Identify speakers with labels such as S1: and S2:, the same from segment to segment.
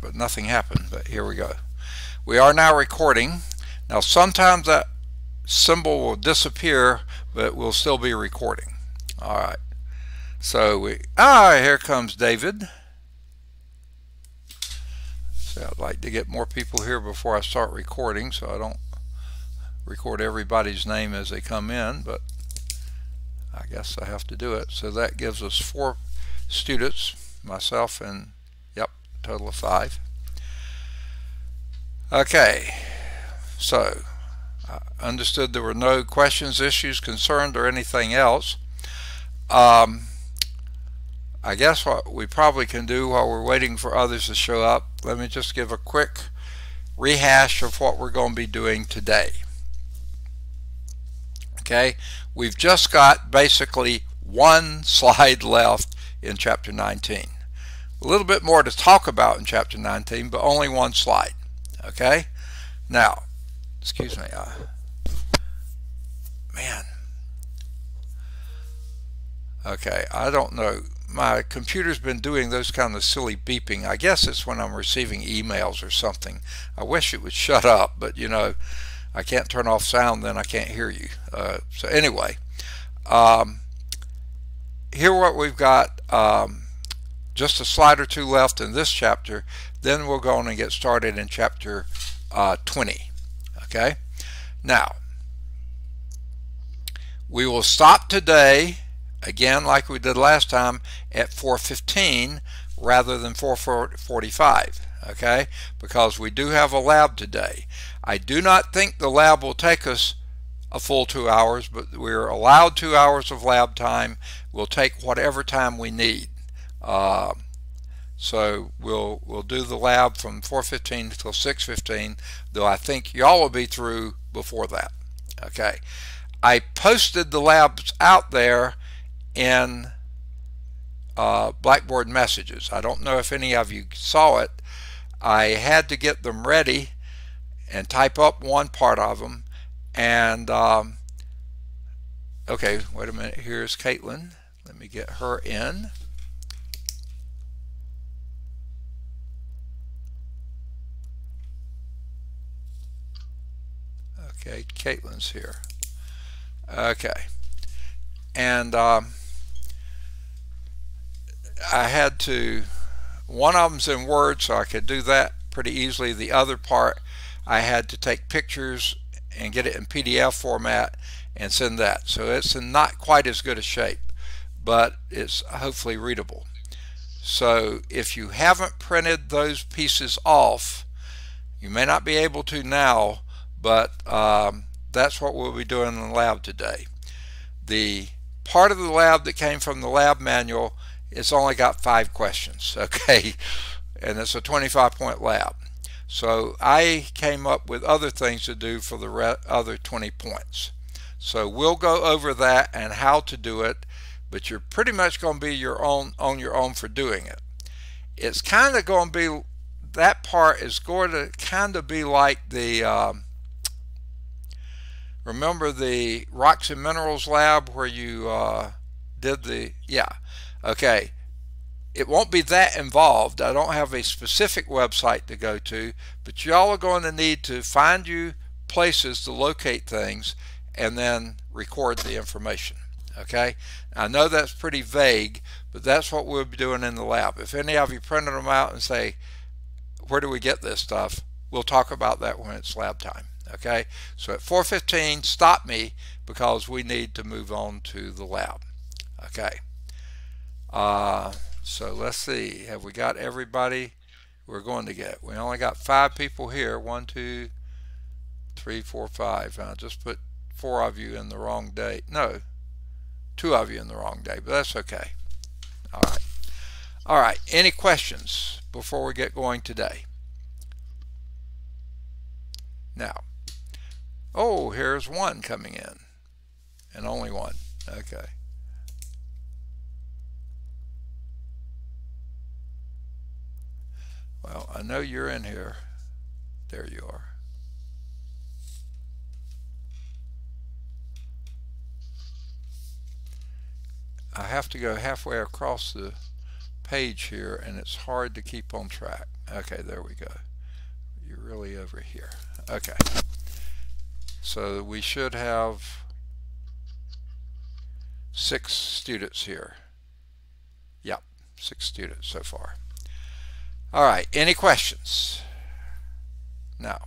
S1: but nothing happened. But here we go. We are now recording. Now sometimes that symbol will disappear, but we'll still be recording. All right. So we, ah, here comes David. So I'd like to get more people here before I start recording so I don't record everybody's name as they come in, but I guess I have to do it. So that gives us four students, myself and, total of five. Okay, so I understood there were no questions, issues, concerned, or anything else. Um, I guess what we probably can do while we're waiting for others to show up, let me just give a quick rehash of what we're going to be doing today. Okay, we've just got basically one slide left in chapter 19. A little bit more to talk about in chapter 19, but only one slide. Okay, now, excuse me, uh, man. Okay, I don't know my computer's been doing those kind of silly beeping. I guess it's when I'm receiving emails or something. I wish it would shut up, but you know, I can't turn off sound, then I can't hear you. Uh, so anyway, um, here what we've got, um, just a slide or two left in this chapter, then we'll go on and get started in chapter uh, 20. Okay, now we will stop today again like we did last time at 415 rather than 445 okay? Because we do have a lab today. I do not think the lab will take us a full two hours but we're allowed two hours of lab time. We'll take whatever time we need uh, so we'll we'll do the lab from 4:15 till 6:15 though I think y'all will be through before that okay I posted the labs out there in uh, Blackboard messages. I don't know if any of you saw it. I had to get them ready and type up one part of them. And, um, okay, wait a minute. Here's Caitlin. Let me get her in. Okay, Caitlin's here. Okay. And um, I had to, one of them's in Word, so I could do that pretty easily. The other part, I had to take pictures and get it in PDF format and send that. So it's in not quite as good a shape, but it's hopefully readable. So if you haven't printed those pieces off, you may not be able to now, but um, that's what we'll be doing in the lab today. The part of the lab that came from the lab manual it's only got five questions okay? And it's a 25 point lab. So I came up with other things to do for the other 20 points. So we'll go over that and how to do it but you're pretty much going to be your own on your own for doing it. It's kind of going to be that part is going to kind of be like the um, remember the rocks and minerals lab where you uh, did the yeah Okay, it won't be that involved. I don't have a specific website to go to, but y'all are going to need to find you places to locate things and then record the information. Okay, I know that's pretty vague, but that's what we'll be doing in the lab. If any of you printed them out and say, where do we get this stuff? We'll talk about that when it's lab time. Okay, so at 4.15, stop me because we need to move on to the lab. Okay. Uh, so let's see. Have we got everybody we're going to get? We only got five people here. One, two, three, four, five. I just put four of you in the wrong day. No, two of you in the wrong day, but that's okay. All right. All right. Any questions before we get going today? Now, oh, here's one coming in, and only one. Okay. Well, I know you're in here. There you are. I have to go halfway across the page here and it's hard to keep on track. Okay, there we go. You're really over here. Okay. So we should have six students here. Yep, six students so far. All right, any questions? No.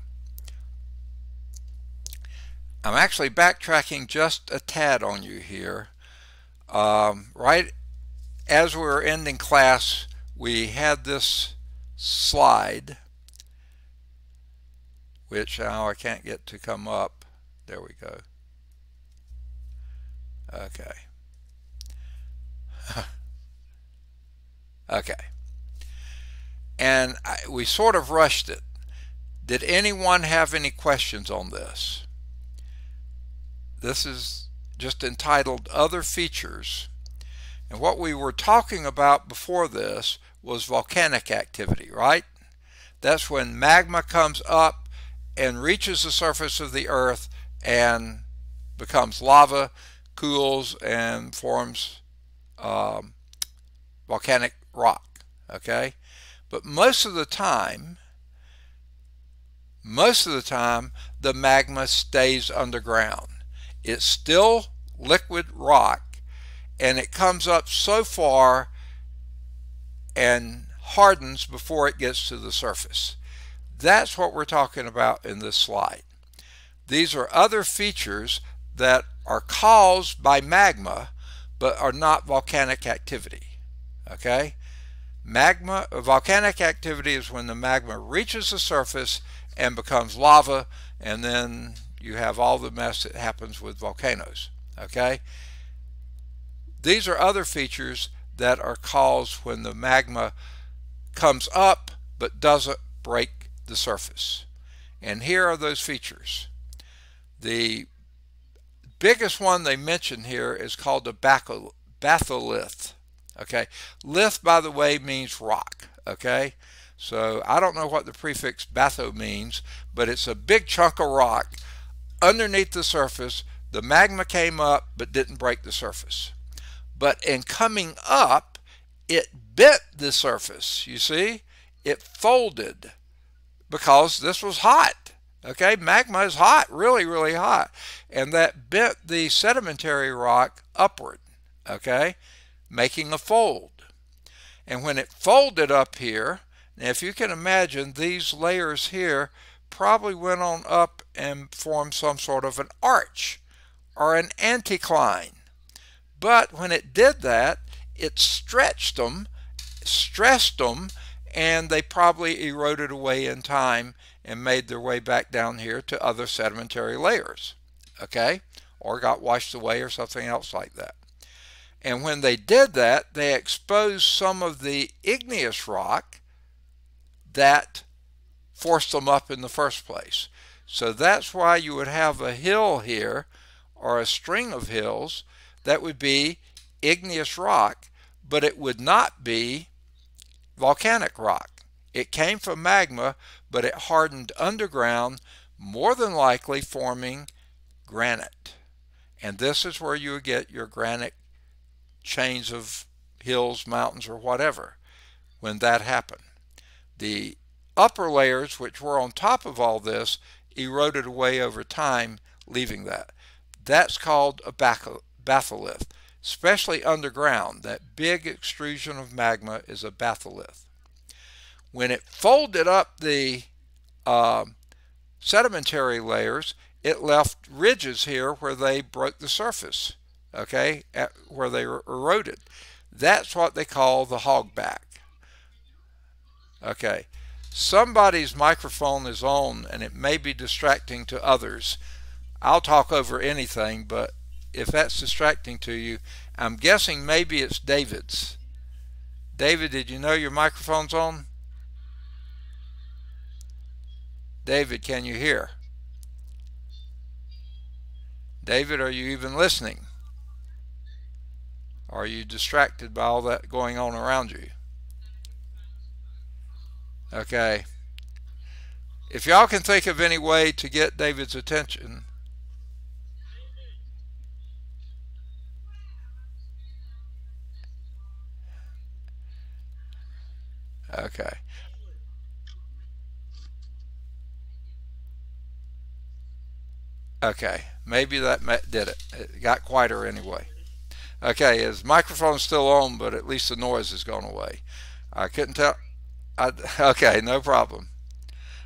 S1: I'm actually backtracking just a tad on you here. Um, right as we were ending class, we had this slide, which now I can't get to come up. There we go. Okay. okay. And I, we sort of rushed it. Did anyone have any questions on this? This is just entitled Other Features. And what we were talking about before this was volcanic activity, right? That's when magma comes up and reaches the surface of the earth and becomes lava, cools, and forms um, volcanic rock, okay? But most of the time, most of the time, the magma stays underground. It's still liquid rock and it comes up so far and hardens before it gets to the surface. That's what we're talking about in this slide. These are other features that are caused by magma but are not volcanic activity. Okay? Magma, volcanic activity is when the magma reaches the surface and becomes lava and then you have all the mess that happens with volcanoes. Okay? These are other features that are caused when the magma comes up but doesn't break the surface. And here are those features. The biggest one they mention here is called the batholith. Okay, lith, by the way, means rock. Okay, so I don't know what the prefix batho means, but it's a big chunk of rock underneath the surface. The magma came up but didn't break the surface. But in coming up, it bit the surface. You see, it folded because this was hot. Okay, magma is hot, really, really hot. And that bent the sedimentary rock upward, okay, making a fold. And when it folded up here, now if you can imagine, these layers here probably went on up and formed some sort of an arch or an anticline. But when it did that, it stretched them, stressed them, and they probably eroded away in time and made their way back down here to other sedimentary layers, okay? Or got washed away or something else like that. And when they did that, they exposed some of the igneous rock that forced them up in the first place. So that's why you would have a hill here or a string of hills that would be igneous rock, but it would not be volcanic rock. It came from magma, but it hardened underground, more than likely forming granite. And this is where you get your granite chains of hills, mountains, or whatever when that happened. The upper layers, which were on top of all this, eroded away over time, leaving that. That's called a batholith, especially underground. That big extrusion of magma is a batholith. When it folded up the uh, sedimentary layers, it left ridges here where they broke the surface, okay, at, where they eroded. That's what they call the hogback. Okay, somebody's microphone is on and it may be distracting to others. I'll talk over anything, but if that's distracting to you, I'm guessing maybe it's David's. David, did you know your microphone's on? David, can you hear? David, are you even listening? Are you distracted by all that going on around you? Okay. If y'all can think of any way to get David's attention, Okay. Okay, maybe that did it. It got quieter anyway. Okay, his microphone's still on, but at least the noise has gone away. I couldn't tell. I, okay, no problem.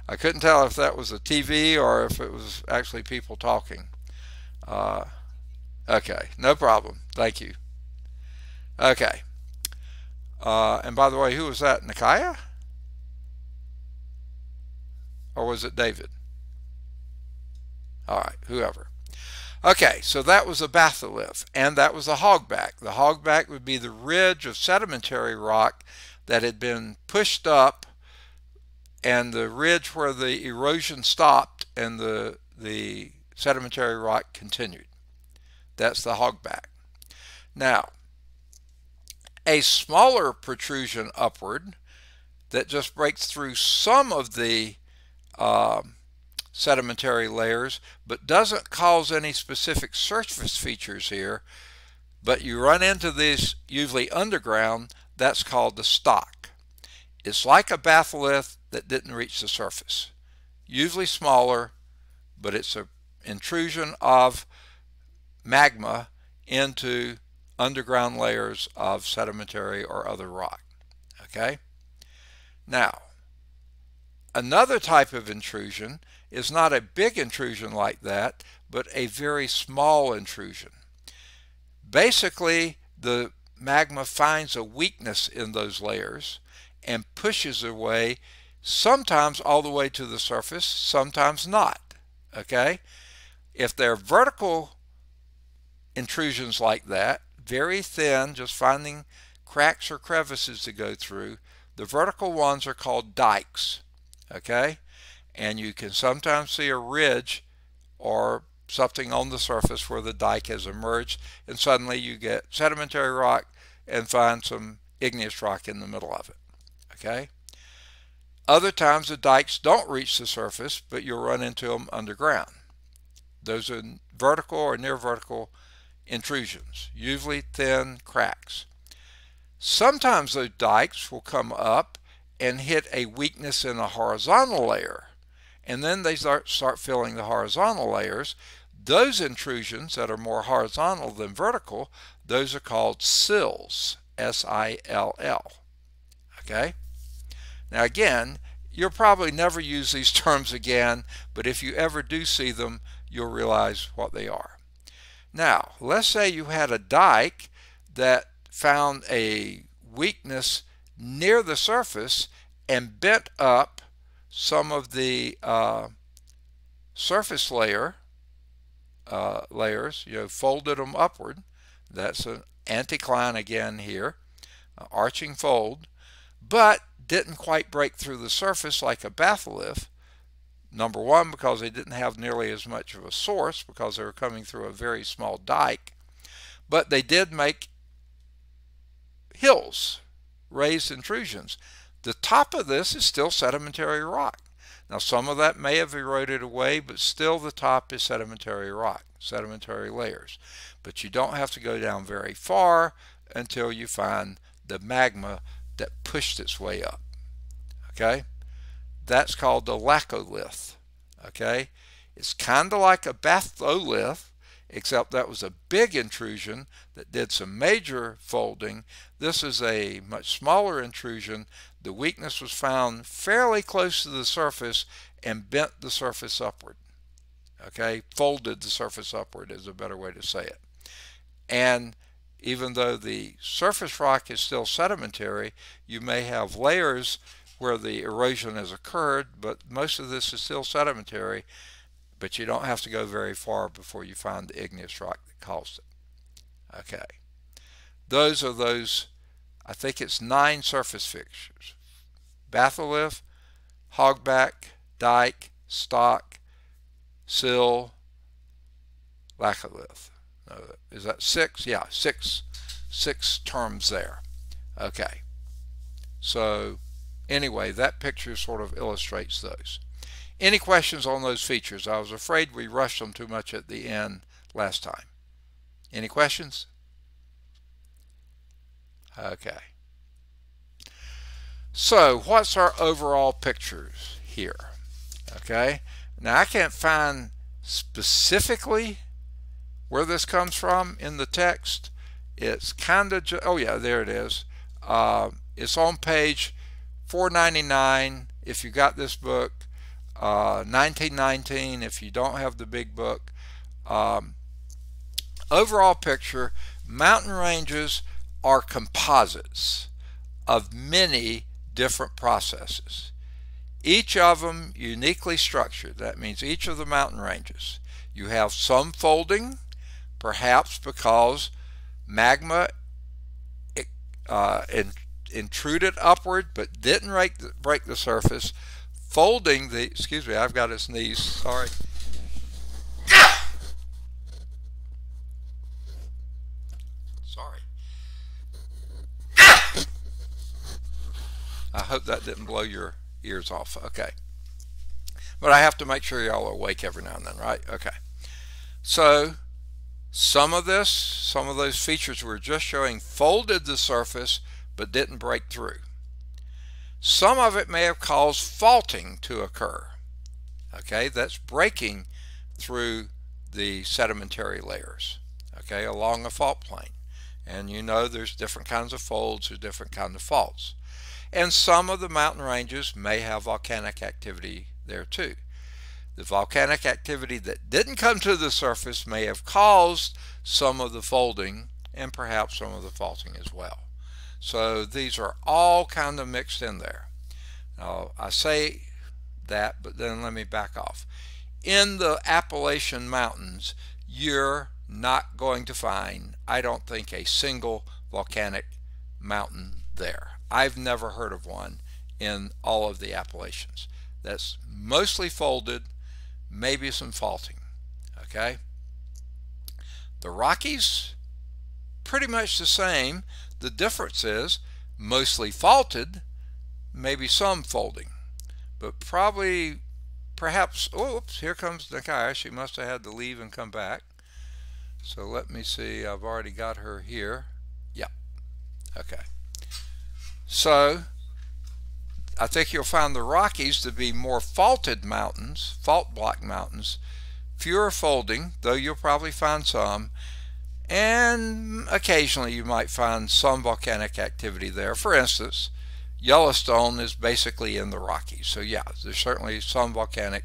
S1: I couldn't tell if that was a TV or if it was actually people talking. Uh, okay, no problem. Thank you. Okay. Uh, and by the way, who was that? Nikaya? Or was it David? All right, whoever. Okay, so that was a batholith, and that was a hogback. The hogback would be the ridge of sedimentary rock that had been pushed up and the ridge where the erosion stopped and the, the sedimentary rock continued. That's the hogback. Now, a smaller protrusion upward that just breaks through some of the uh, sedimentary layers but doesn't cause any specific surface features here. But you run into these usually underground that's called the stock. It's like a batholith that didn't reach the surface. Usually smaller but it's an intrusion of magma into underground layers of sedimentary or other rock okay? Now Another type of intrusion is not a big intrusion like that, but a very small intrusion. Basically, the magma finds a weakness in those layers and pushes away, sometimes all the way to the surface, sometimes not. Okay? If they're vertical intrusions like that, very thin, just finding cracks or crevices to go through, the vertical ones are called dikes okay? And you can sometimes see a ridge or something on the surface where the dike has emerged and suddenly you get sedimentary rock and find some igneous rock in the middle of it, okay? Other times the dikes don't reach the surface, but you'll run into them underground. Those are vertical or near vertical intrusions, usually thin cracks. Sometimes those dikes will come up and hit a weakness in a horizontal layer. And then they start, start filling the horizontal layers. Those intrusions that are more horizontal than vertical, those are called sills, S-I-L-L. Okay? Now again, you'll probably never use these terms again, but if you ever do see them, you'll realize what they are. Now, let's say you had a dike that found a weakness near the surface and bent up some of the uh, surface layer uh, layers, you know, folded them upward. That's an anticline again here, uh, arching fold, but didn't quite break through the surface like a batholith. Number one, because they didn't have nearly as much of a source because they were coming through a very small dike, but they did make hills raised intrusions. The top of this is still sedimentary rock. Now some of that may have eroded away, but still the top is sedimentary rock, sedimentary layers. But you don't have to go down very far until you find the magma that pushed its way up. Okay? That's called the laccolith. Okay? It's kind of like a batholith, except that was a big intrusion that did some major folding. This is a much smaller intrusion. The weakness was found fairly close to the surface and bent the surface upward. Okay, folded the surface upward is a better way to say it. And even though the surface rock is still sedimentary, you may have layers where the erosion has occurred, but most of this is still sedimentary but you don't have to go very far before you find the igneous rock that caused it. Okay. Those are those, I think it's nine surface fixtures. Batholith, hogback, dike, stock, sill, laccolith. Uh, is that six? Yeah, six, six terms there. Okay. So anyway, that picture sort of illustrates those. Any questions on those features? I was afraid we rushed them too much at the end last time. Any questions? Okay. So what's our overall pictures here? Okay. Now I can't find specifically where this comes from in the text, it's kind of, oh yeah, there it is. Uh, it's on page 499 if you got this book, uh, 1919 if you don't have the big book. Um, overall picture, mountain ranges are composites of many different processes. Each of them uniquely structured. That means each of the mountain ranges. You have some folding, perhaps because magma uh, in, intruded upward but didn't break the, break the surface, folding the, excuse me, I've got to sneeze, sorry. Sorry. I hope that didn't blow your ears off. Okay. But I have to make sure y'all are awake every now and then, right? Okay. So some of this, some of those features we're just showing folded the surface but didn't break through. Some of it may have caused faulting to occur. Okay, that's breaking through the sedimentary layers, okay, along a fault plane. And you know there's different kinds of folds, there's different kinds of faults. And some of the mountain ranges may have volcanic activity there too. The volcanic activity that didn't come to the surface may have caused some of the folding and perhaps some of the faulting as well. So these are all kind of mixed in there. Now I say that, but then let me back off. In the Appalachian Mountains, you're not going to find, I don't think, a single volcanic mountain there. I've never heard of one in all of the Appalachians. That's mostly folded, maybe some faulting. Okay? The Rockies, pretty much the same. The difference is mostly faulted, maybe some folding, but probably, perhaps, oh, oops, here comes Nakaya. She must have had to leave and come back. So let me see, I've already got her here. Yep. Okay. So, I think you'll find the Rockies to be more faulted mountains, fault block mountains, fewer folding, though you'll probably find some, and occasionally you might find some volcanic activity there. For instance, Yellowstone is basically in the Rockies, so yeah, there's certainly some volcanic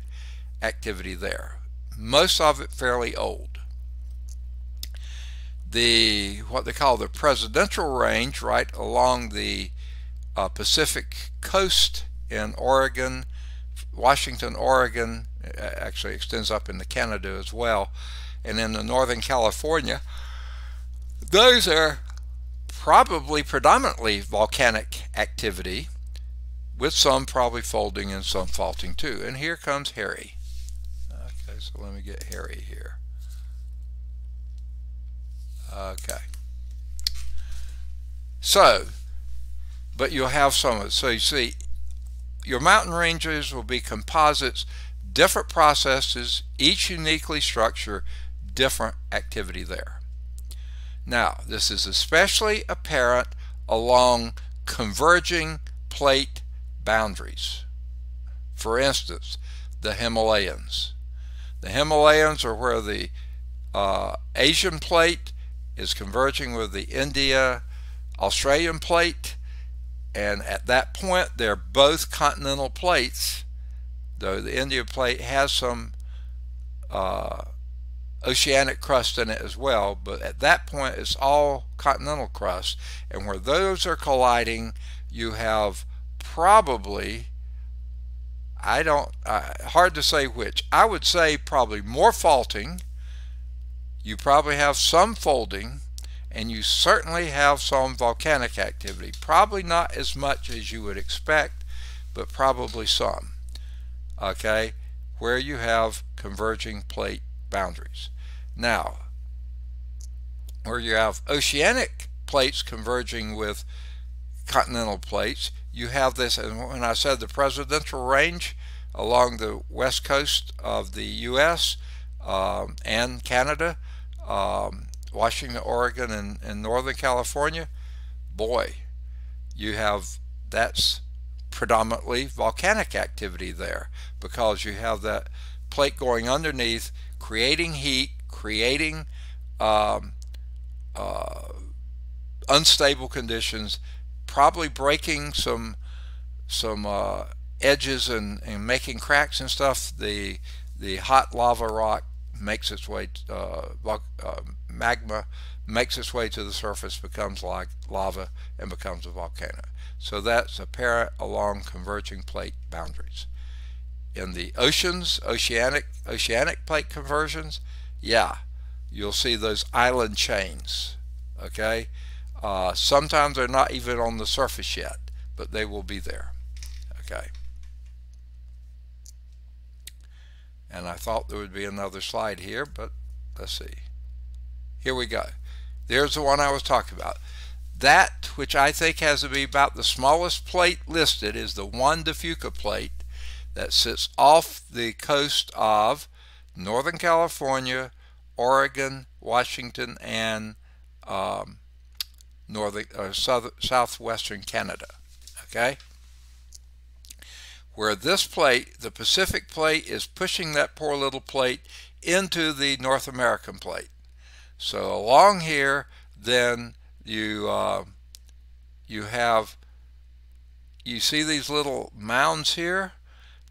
S1: activity there. Most of it fairly old. The what they call the presidential range right along the uh, Pacific coast in Oregon, Washington, Oregon, actually extends up into Canada as well, and in the Northern California, those are probably predominantly volcanic activity with some probably folding and some faulting too. And here comes Harry. Okay, so let me get Harry here. Okay. So, but you'll have some of it. So you see, your mountain ranges will be composites, different processes, each uniquely structured, different activity there. Now, this is especially apparent along converging plate boundaries. For instance, the Himalayas. The Himalayas are where the uh, Asian plate is converging with the India Australian plate and at that point they're both continental plates though the India plate has some uh, oceanic crust in it as well but at that point it's all continental crust and where those are colliding you have probably I don't uh, hard to say which I would say probably more faulting you probably have some folding and you certainly have some volcanic activity. Probably not as much as you would expect, but probably some. Okay, where you have converging plate boundaries. Now, where you have oceanic plates converging with continental plates, you have this, and when I said the presidential range along the west coast of the U.S. Um, and Canada, um, Washington, Oregon, and, and Northern California, boy, you have that's predominantly volcanic activity there because you have that plate going underneath, creating heat, creating um, uh, unstable conditions, probably breaking some some uh, edges and, and making cracks and stuff. The the hot lava rock makes its way, uh, uh, magma makes its way to the surface, becomes like lava, and becomes a volcano. So that's apparent along converging plate boundaries. In the oceans, oceanic oceanic plate conversions, yeah, you'll see those island chains. Okay, uh, sometimes they're not even on the surface yet, but they will be there. Okay. And I thought there would be another slide here, but let's see. Here we go. There's the one I was talking about. That which I think has to be about the smallest plate listed is the Juan de Fuca plate that sits off the coast of Northern California, Oregon, Washington, and um, northern uh, south, southwestern Canada. Okay? Where this plate, the Pacific plate, is pushing that poor little plate into the North American plate. So along here, then you uh, you have you see these little mounds here.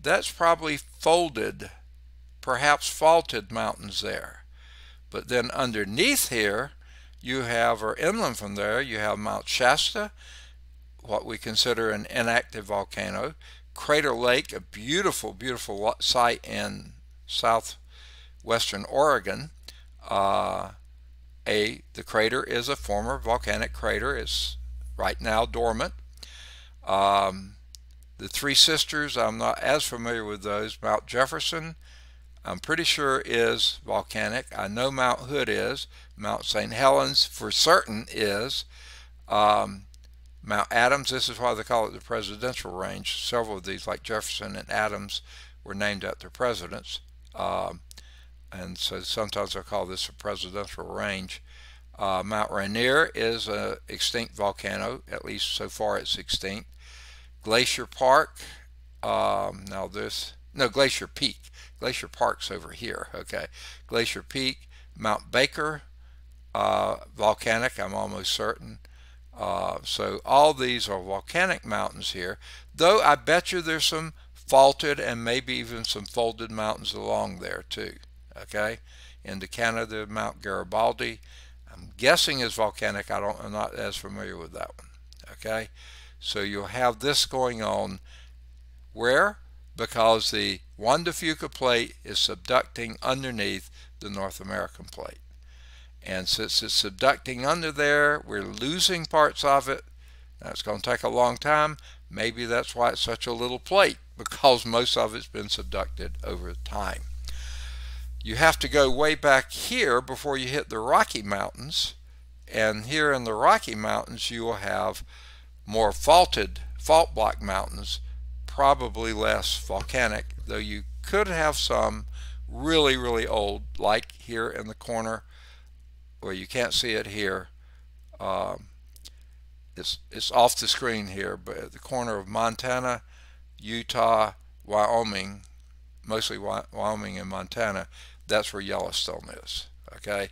S1: That's probably folded, perhaps faulted mountains there. But then underneath here, you have, or inland from there, you have Mount Shasta, what we consider an inactive volcano, Crater Lake, a beautiful, beautiful site in southwestern Oregon. Uh, a the crater is a former volcanic crater. It's right now dormant. Um, the Three Sisters, I'm not as familiar with those. Mount Jefferson, I'm pretty sure is volcanic. I know Mount Hood is. Mount St. Helens for certain is. Um, Mount Adams, this is why they call it the presidential range. Several of these, like Jefferson and Adams, were named after presidents. Um, and so sometimes I call this a presidential range. Uh, Mount Rainier is an extinct volcano, at least so far it's extinct. Glacier Park, um, now this, no, Glacier Peak. Glacier Park's over here, okay. Glacier Peak, Mount Baker, uh, volcanic, I'm almost certain. Uh, so all these are volcanic mountains here, though I bet you there's some faulted and maybe even some folded mountains along there too, okay. Into Canada, Mount Garibaldi, I'm guessing is volcanic. I don't, I'm not as familiar with that one, okay. So you'll have this going on where? Because the Juan de Fuca plate is subducting underneath the North American plate. And since it's subducting under there, we're losing parts of it. That's going to take a long time. Maybe that's why it's such a little plate, because most of it's been subducted over time. You have to go way back here before you hit the Rocky Mountains. And here in the Rocky Mountains, you will have more faulted fault block mountains, probably less volcanic, though you could have some really, really old, like here in the corner where you can't see it here. Um, it's, it's off the screen here, but at the corner of Montana, Utah, Wyoming, mostly Wyoming and Montana, that's where Yellowstone is. Okay,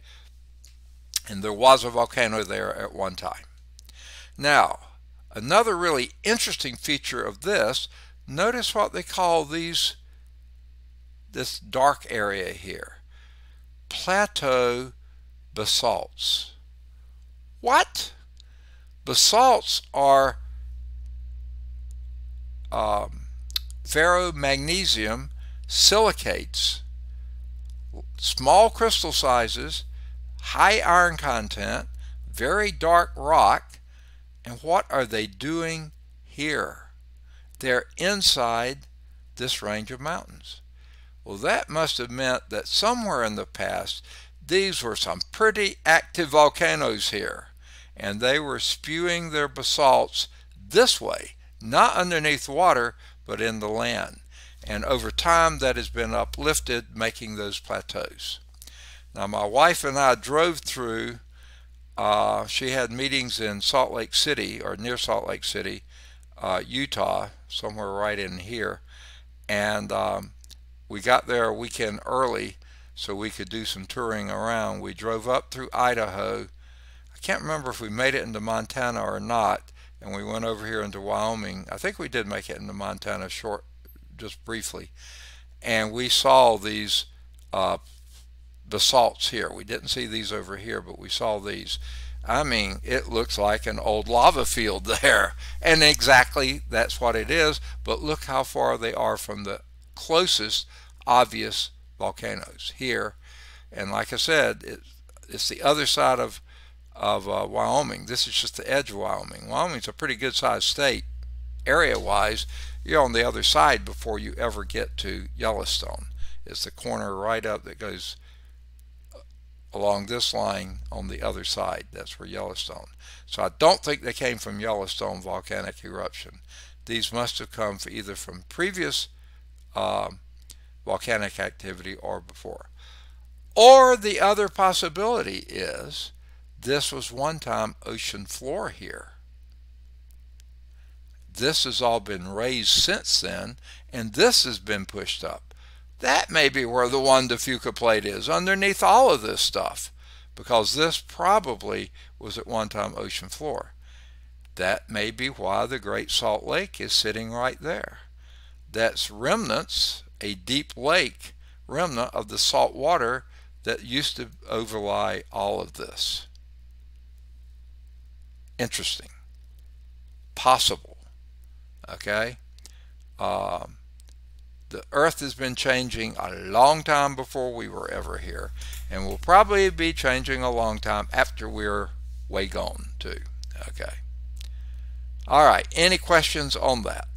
S1: and there was a volcano there at one time. Now, another really interesting feature of this, notice what they call these this dark area here. Plateau basalts. What? Basalts are um, ferromagnesium silicates, small crystal sizes, high iron content, very dark rock, and what are they doing here? They're inside this range of mountains. Well, that must have meant that somewhere in the past these were some pretty active volcanoes here, and they were spewing their basalts this way, not underneath water, but in the land. And over time, that has been uplifted, making those plateaus. Now, my wife and I drove through. Uh, she had meetings in Salt Lake City, or near Salt Lake City, uh, Utah, somewhere right in here. And um, we got there a weekend early so we could do some touring around. We drove up through Idaho. I can't remember if we made it into Montana or not, and we went over here into Wyoming. I think we did make it into Montana short, just briefly, and we saw these uh, basalts here. We didn't see these over here, but we saw these. I mean, it looks like an old lava field there. And exactly that's what it is. But look how far they are from the closest obvious volcanoes here. And like I said, it, it's the other side of, of uh, Wyoming. This is just the edge of Wyoming. Wyoming's a pretty good sized state area-wise. You're on the other side before you ever get to Yellowstone. It's the corner right up that goes along this line on the other side. That's where Yellowstone. So I don't think they came from Yellowstone volcanic eruption. These must have come either from previous uh, volcanic activity or before. Or the other possibility is this was one time ocean floor here. This has all been raised since then, and this has been pushed up. That may be where the de Fuca plate is, underneath all of this stuff, because this probably was at one time ocean floor. That may be why the Great Salt Lake is sitting right there. That's remnants, a deep lake remnant of the salt water that used to overlie all of this. Interesting. Possible. Okay? Um, the earth has been changing a long time before we were ever here and will probably be changing a long time after we're way gone too. Okay. All right any questions on that?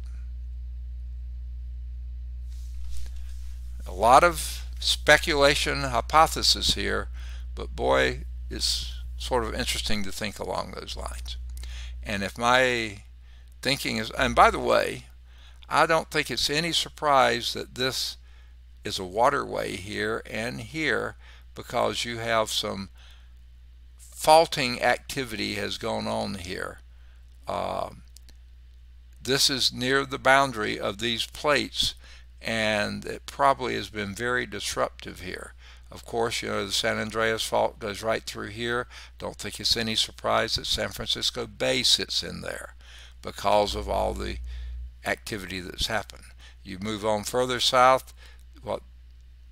S1: A lot of speculation hypothesis here but boy it's sort of interesting to think along those lines. And if my thinking is and by the way I don't think it's any surprise that this is a waterway here and here because you have some faulting activity has gone on here. Uh, this is near the boundary of these plates and it probably has been very disruptive here. Of course, you know, the San Andreas Fault goes right through here. Don't think it's any surprise that San Francisco Bay sits in there because of all the activity that's happened. You move on further south, what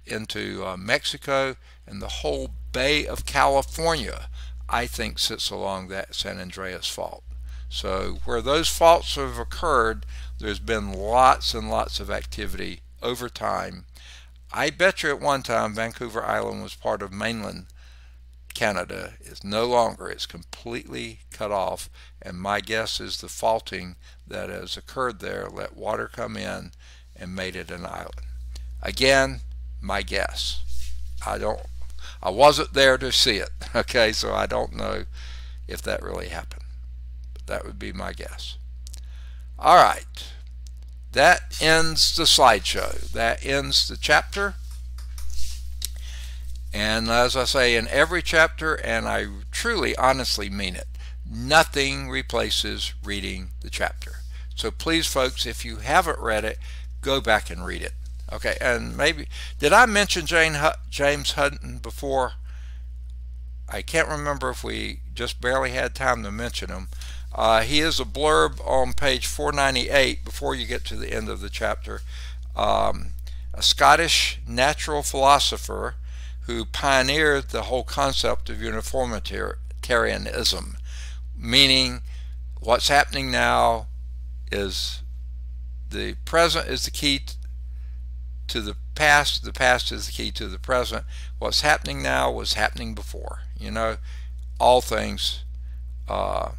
S1: into uh, Mexico, and the whole Bay of California, I think, sits along that San Andreas Fault. So where those faults have occurred, there's been lots and lots of activity over time. I bet you at one time Vancouver Island was part of mainland Canada. is no longer. It's completely cut off. And my guess is the faulting that has occurred there let water come in and made it an island. Again, my guess. I don't I wasn't there to see it, okay, so I don't know if that really happened. But that would be my guess. All right. That ends the slideshow. That ends the chapter. And as I say in every chapter, and I truly honestly mean it, nothing replaces reading the chapter. So please, folks, if you haven't read it, go back and read it. Okay, and maybe, did I mention Jane, James Hutton before? I can't remember if we just barely had time to mention him. Uh, he is a blurb on page 498 before you get to the end of the chapter. Um, a Scottish natural philosopher who pioneered the whole concept of uniformitarianism, meaning what's happening now is the present is the key to the past, the past is the key to the present. What's happening now was happening before. You know, all things. Uh,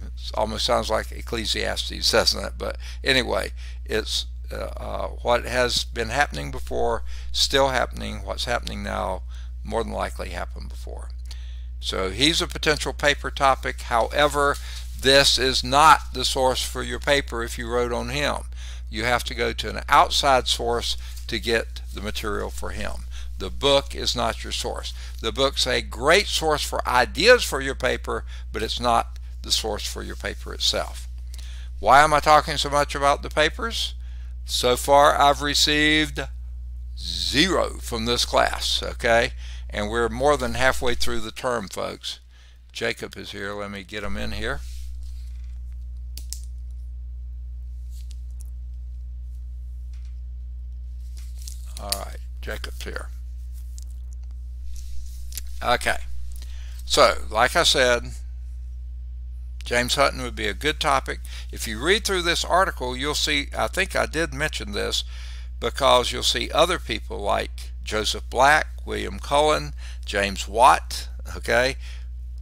S1: it almost sounds like Ecclesiastes, doesn't it? But anyway, it's uh, uh, what has been happening before, still happening, what's happening now, more than likely happened before. So he's a potential paper topic. However, this is not the source for your paper if you wrote on him. You have to go to an outside source to get the material for him. The book is not your source. The book's a great source for ideas for your paper, but it's not the source for your paper itself. Why am I talking so much about the papers? So far I've received zero from this class, okay? And we're more than halfway through the term, folks. Jacob is here. Let me get him in here. All right, Jacob's here. Okay, so like I said, James Hutton would be a good topic. If you read through this article, you'll see, I think I did mention this, because you'll see other people like Joseph Black, William Cullen, James Watt, okay?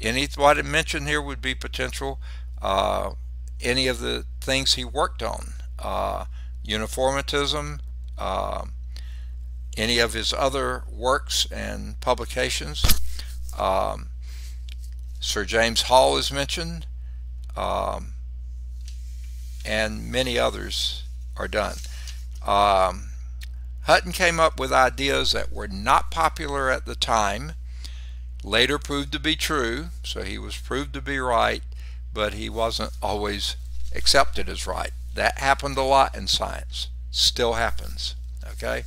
S1: Anybody mentioned here would be potential. Uh, any of the things he worked on, uh, uniformitism, uh, any of his other works and publications. Um, Sir James Hall is mentioned, um, and many others are done. Um, Hutton came up with ideas that were not popular at the time, later proved to be true, so he was proved to be right, but he wasn't always accepted as right. That happened a lot in science. Still happens. Okay?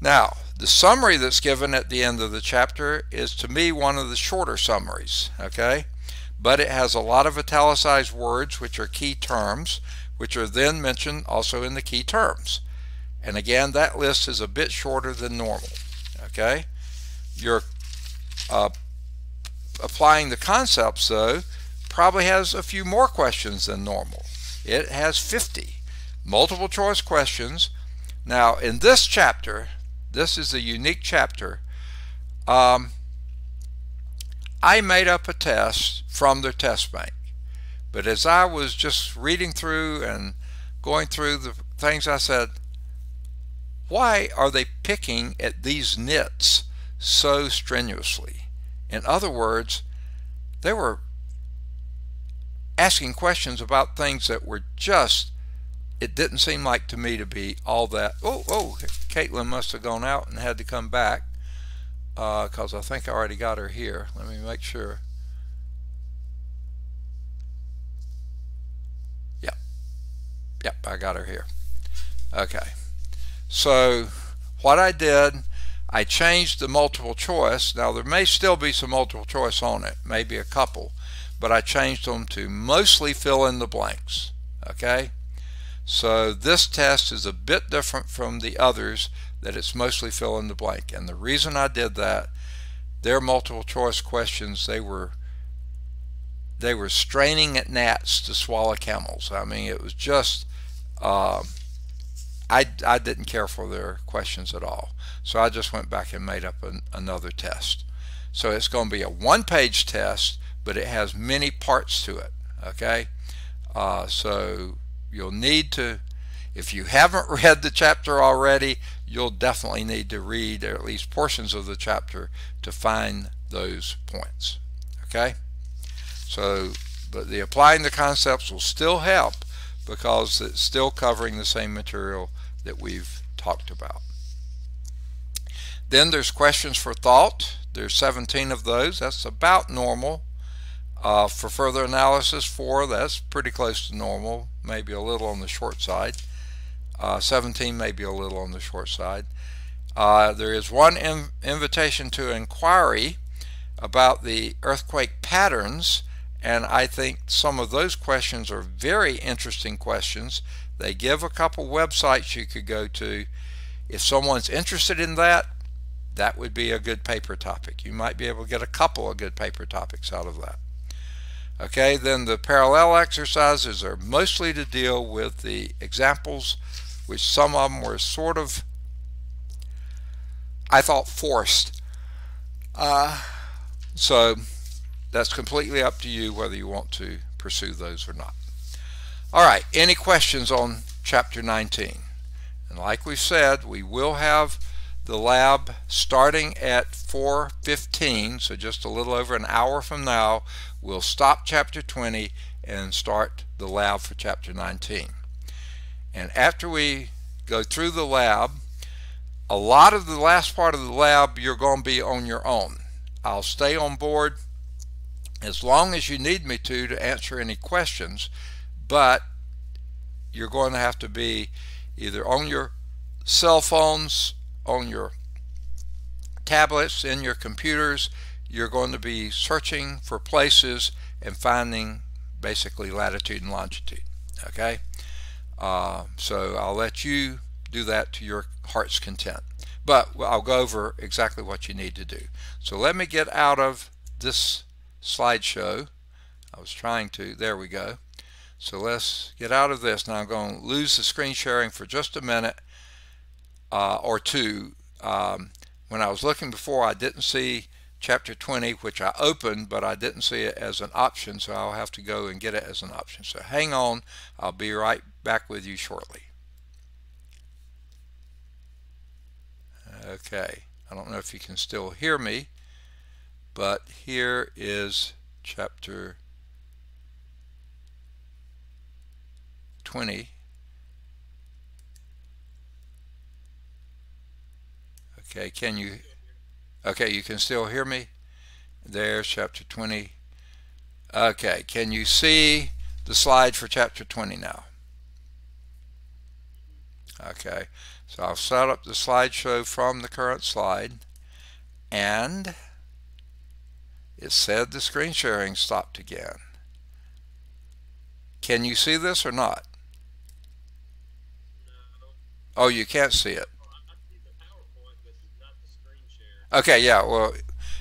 S1: Now, the summary that's given at the end of the chapter is to me one of the shorter summaries. Okay? But it has a lot of italicized words, which are key terms, which are then mentioned also in the key terms. And again, that list is a bit shorter than normal. Okay? You're uh, applying the concepts, though, probably has a few more questions than normal. It has 50 multiple choice questions. Now, in this chapter, this is a unique chapter. Um, I made up a test from their test bank. But as I was just reading through and going through the things, I said, why are they picking at these nits so strenuously? In other words, they were asking questions about things that were just, it didn't seem like to me to be all that. Oh, oh, Caitlin must have gone out and had to come back because uh, I think I already got her here. Let me make sure. Yep. Yep, I got her here. Okay. So what I did, I changed the multiple choice. Now there may still be some multiple choice on it, maybe a couple, but I changed them to mostly fill in the blanks. Okay? So this test is a bit different from the others that it's mostly fill in the blank. And the reason I did that, their multiple choice questions, they were they were straining at gnats to swallow camels. I mean, it was just uh, I, I didn't care for their questions at all. So I just went back and made up an, another test. So it's going to be a one-page test, but it has many parts to it. Okay, uh, so you'll need to, if you haven't read the chapter already, you'll definitely need to read or at least portions of the chapter to find those points. Okay, so but the applying the concepts will still help because it's still covering the same material that we've talked about. Then there's questions for thought. There's 17 of those. That's about normal. Uh, for further analysis, four, that's pretty close to normal, maybe a little on the short side. Uh, 17 maybe a little on the short side. Uh, there is one invitation to inquiry about the earthquake patterns and I think some of those questions are very interesting questions. They give a couple websites you could go to. If someone's interested in that, that would be a good paper topic. You might be able to get a couple of good paper topics out of that. Okay, then the parallel exercises are mostly to deal with the examples, which some of them were sort of, I thought, forced. Uh, so that's completely up to you whether you want to pursue those or not. All right, any questions on chapter 19? And like we said, we will have the lab starting at 4.15, so just a little over an hour from now, we'll stop chapter 20 and start the lab for chapter 19. And after we go through the lab, a lot of the last part of the lab you're going to be on your own. I'll stay on board as long as you need me to to answer any questions, but you're going to have to be either on your cell phones, on your tablets, in your computers, you're going to be searching for places and finding basically latitude and longitude. Okay, uh, so I'll let you do that to your heart's content. But I'll go over exactly what you need to do. So let me get out of this slideshow. I was trying to, there we go. So let's get out of this. Now I'm going to lose the screen sharing for just a minute uh, or two. Um, when I was looking before, I didn't see chapter 20, which I opened, but I didn't see it as an option, so I'll have to go and get it as an option. So hang on, I'll be right back with you shortly. Okay, I don't know if you can still hear me, but here is chapter 20. Okay, can you, okay, you can still hear me? There's chapter 20. Okay, can you see the slide for chapter 20 now? Okay, so I'll set up the slideshow from the current slide and it said the screen sharing stopped again. Can you see this or not? Oh, you can't see it. Okay, yeah, well,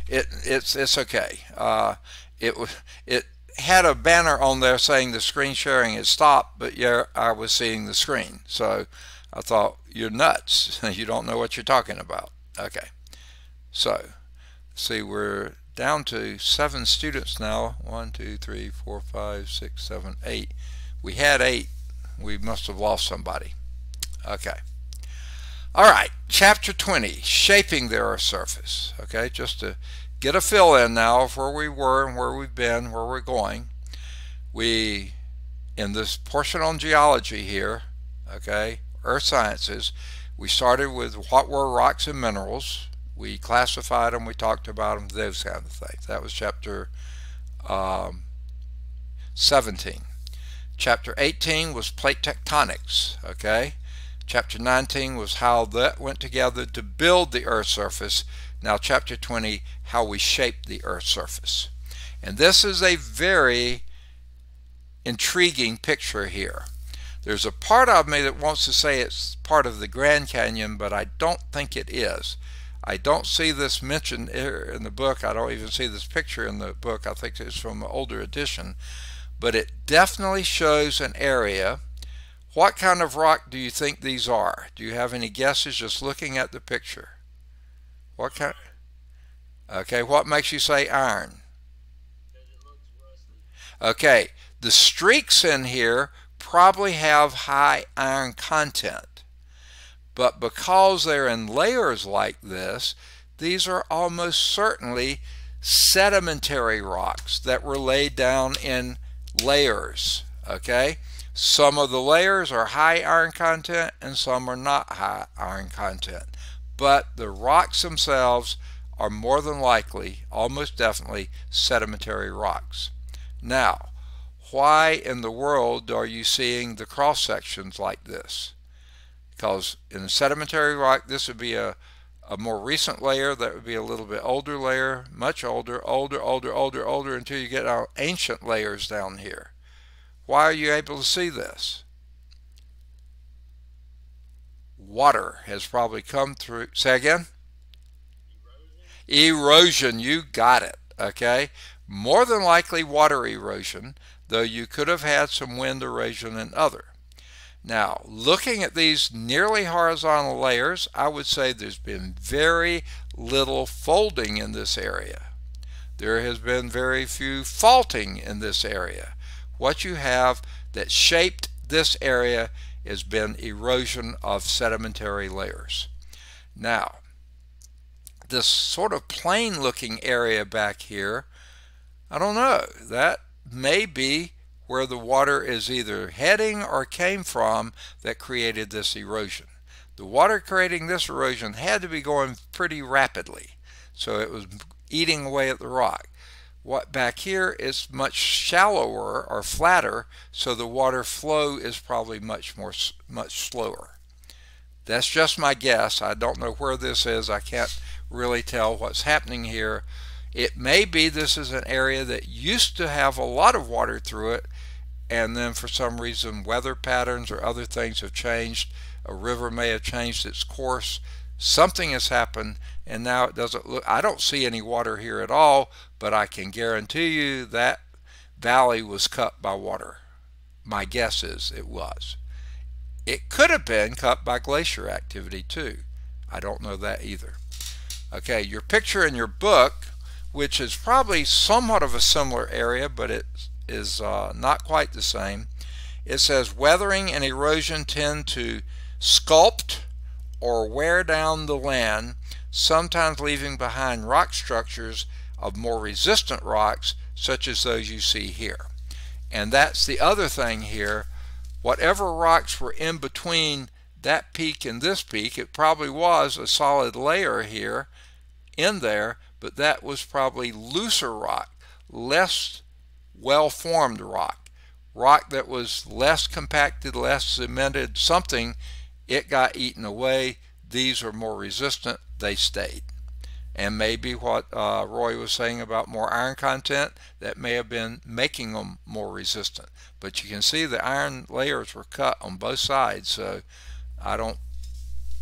S1: it it's it's okay. Uh, it it had a banner on there saying the screen sharing had stopped, but yeah, I was seeing the screen. So I thought, you're nuts. you don't know what you're talking about. Okay. So, see, we're down to seven students now. One, two, three, four, five, six, seven, eight. We had eight. We must have lost somebody. Okay. All right, chapter 20, shaping the Earth's surface. Okay, just to get a fill in now of where we were and where we've been, where we're going. We, in this portion on geology here, okay, earth sciences, we started with what were rocks and minerals. We classified them, we talked about them, those kind of things. That was chapter um, 17. Chapter 18 was plate tectonics, okay? Chapter 19 was how that went together to build the Earth's surface. Now chapter 20, how we shape the Earth's surface. And this is a very intriguing picture here. There's a part of me that wants to say it's part of the Grand Canyon, but I don't think it is. I don't see this mentioned in the book. I don't even see this picture in the book. I think it's from an older edition. But it definitely shows an area. What kind of rock do you think these are? Do you have any guesses just looking at the picture? What kind? Okay, what makes you say iron? Okay, the streaks in here probably have high iron content. But because they're in layers like this, these are almost certainly sedimentary rocks that were laid down in layers. Okay? Some of the layers are high iron content and some are not high iron content. But the rocks themselves are more than likely, almost definitely, sedimentary rocks. Now, why in the world are you seeing the cross sections like this? Because in a sedimentary rock, this would be a, a more recent layer, that would be a little bit older layer, much older, older, older, older, older, until you get our ancient layers down here. Why are you able to see this? Water has probably come through. Say again? Erosion. Erosion, you got it. Okay? More than likely water erosion though you could have had some wind erosion and other. Now, looking at these nearly horizontal layers, I would say there's been very little folding in this area. There has been very few faulting in this area. What you have that shaped this area has been erosion of sedimentary layers. Now, this sort of plain looking area back here, I don't know, that may be where the water is either heading or came from that created this erosion. The water creating this erosion had to be going pretty rapidly, so it was eating away at the rock. What back here is much shallower or flatter, so the water flow is probably much more much slower. That's just my guess. I don't know where this is. I can't really tell what's happening here. It may be this is an area that used to have a lot of water through it and then for some reason weather patterns or other things have changed. A river may have changed its course. Something has happened and now it doesn't look, I don't see any water here at all, but I can guarantee you that valley was cut by water. My guess is it was. It could have been cut by glacier activity too. I don't know that either. Okay, your picture in your book, which is probably somewhat of a similar area, but it is uh, not quite the same. It says weathering and erosion tend to sculpt or wear down the land, sometimes leaving behind rock structures of more resistant rocks, such as those you see here. And that's the other thing here. Whatever rocks were in between that peak and this peak, it probably was a solid layer here in there, but that was probably looser rock, less well-formed rock. Rock that was less compacted, less cemented, something, it got eaten away. These are more resistant, they stayed and maybe what uh, Roy was saying about more iron content that may have been making them more resistant. But you can see the iron layers were cut on both sides so I don't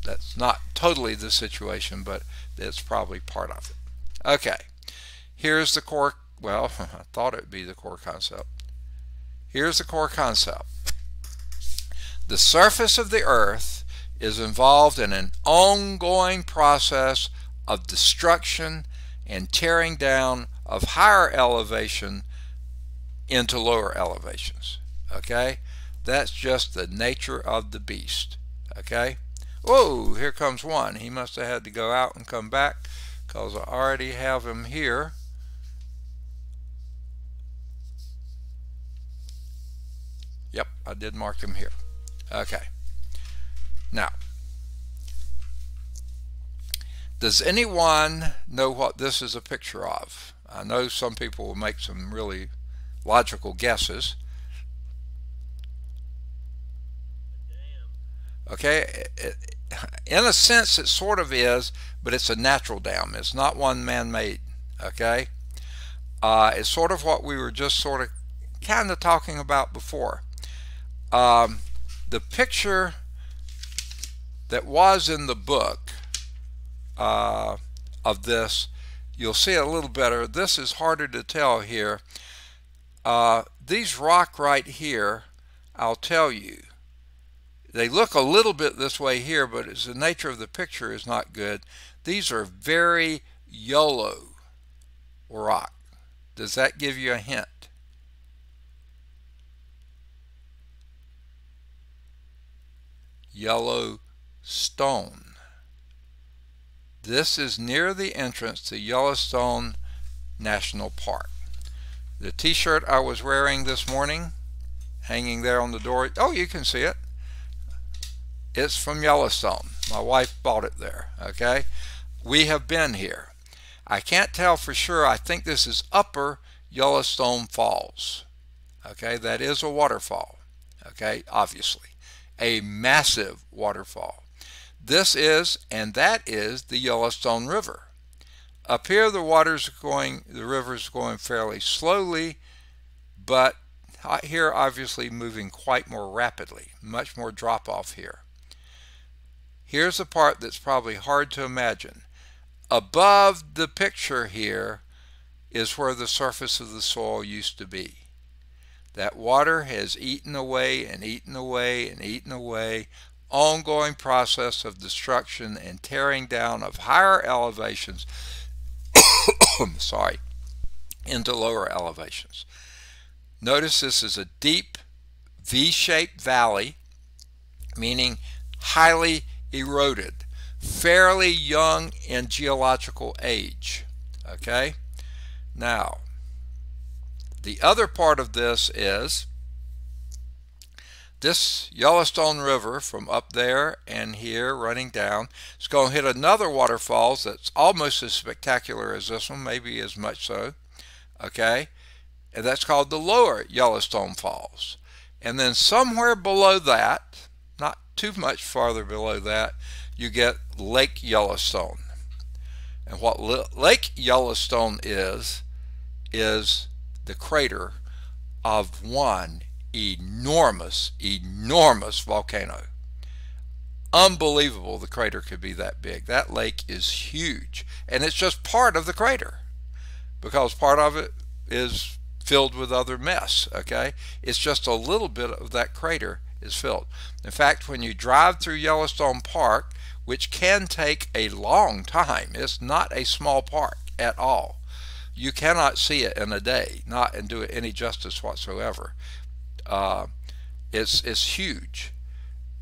S1: that's not totally the situation but that's probably part of it. Okay here's the core well I thought it would be the core concept. Here's the core concept. The surface of the earth is involved in an ongoing process of destruction and tearing down of higher elevation into lower elevations. Okay? That's just the nature of the beast. Okay? Whoa, here comes one. He must have had to go out and come back because I already have him here. Yep, I did mark him here. Okay. Now, does anyone know what this is a picture of? I know some people will make some really logical guesses. Okay, in a sense it sort of is, but it's a natural dam. It's not one man-made. Okay, uh, it's sort of what we were just sort of kind of talking about before. Um, the picture that was in the book uh, of this, you'll see it a little better. This is harder to tell here. Uh, these rock right here, I'll tell you, they look a little bit this way here, but as the nature of the picture is not good. These are very yellow rock. Does that give you a hint? Yellow stone. This is near the entrance to Yellowstone National Park. The t-shirt I was wearing this morning, hanging there on the door, oh, you can see it. It's from Yellowstone. My wife bought it there, okay? We have been here. I can't tell for sure. I think this is Upper Yellowstone Falls. Okay, that is a waterfall. Okay, obviously. A massive waterfall. This is, and that is, the Yellowstone River. Up here, the water's going, the river's going fairly slowly, but here, obviously, moving quite more rapidly. Much more drop off here. Here's a part that's probably hard to imagine. Above the picture here is where the surface of the soil used to be. That water has eaten away and eaten away and eaten away ongoing process of destruction and tearing down of higher elevations sorry into lower elevations. Notice this is a deep v-shaped valley meaning highly eroded fairly young in geological age okay? Now the other part of this is this Yellowstone River from up there and here running down is going to hit another waterfalls that's almost as spectacular as this one, maybe as much so. Okay, and that's called the Lower Yellowstone Falls. And then somewhere below that, not too much farther below that, you get Lake Yellowstone. And what Lake Yellowstone is, is the crater of one enormous, enormous volcano. Unbelievable the crater could be that big. That lake is huge. And it's just part of the crater because part of it is filled with other mess, okay? It's just a little bit of that crater is filled. In fact, when you drive through Yellowstone Park, which can take a long time, it's not a small park at all. You cannot see it in a day, not and do it any justice whatsoever. Uh, it's, it's huge.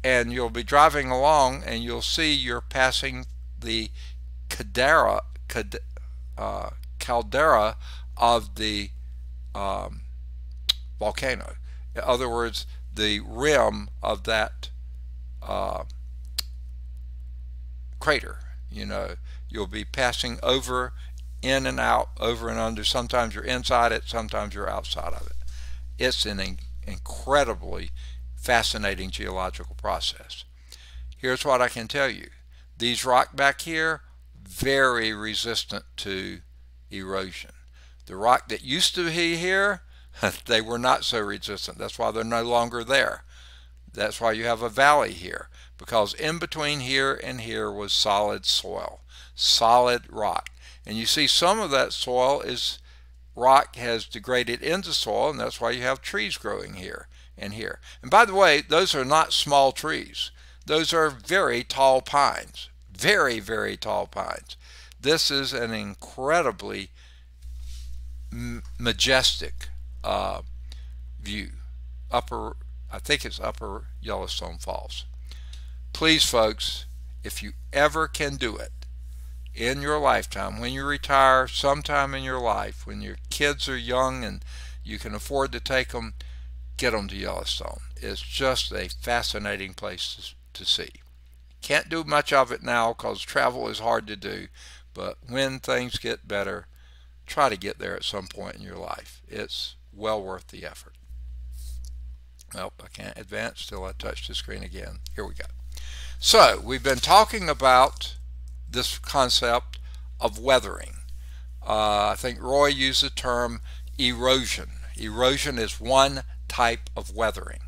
S1: And you'll be driving along and you'll see you're passing the caldera, uh, caldera of the um, volcano. In other words, the rim of that uh, crater. You know, you'll be passing over, in and out, over and under. Sometimes you're inside it, sometimes you're outside of it. It's an incredibly fascinating geological process. Here's what I can tell you. These rock back here, very resistant to erosion. The rock that used to be here, they were not so resistant. That's why they're no longer there. That's why you have a valley here, because in between here and here was solid soil, solid rock. And you see some of that soil is rock has degraded into soil, and that's why you have trees growing here and here. And by the way, those are not small trees. Those are very tall pines, very, very tall pines. This is an incredibly majestic uh, view. Upper, I think it's Upper Yellowstone Falls. Please, folks, if you ever can do it in your lifetime, when you retire, sometime in your life, when your kids are young and you can afford to take them, get them to Yellowstone. It's just a fascinating place to, see. Can't do much of it now because travel is hard to do, but when things get better, try to get there at some point in your life. It's well worth the effort. Well, I can't advance till I touch the screen again. Here we go. So we've been talking about this concept of weathering. Uh, I think Roy used the term erosion. Erosion is one type of weathering.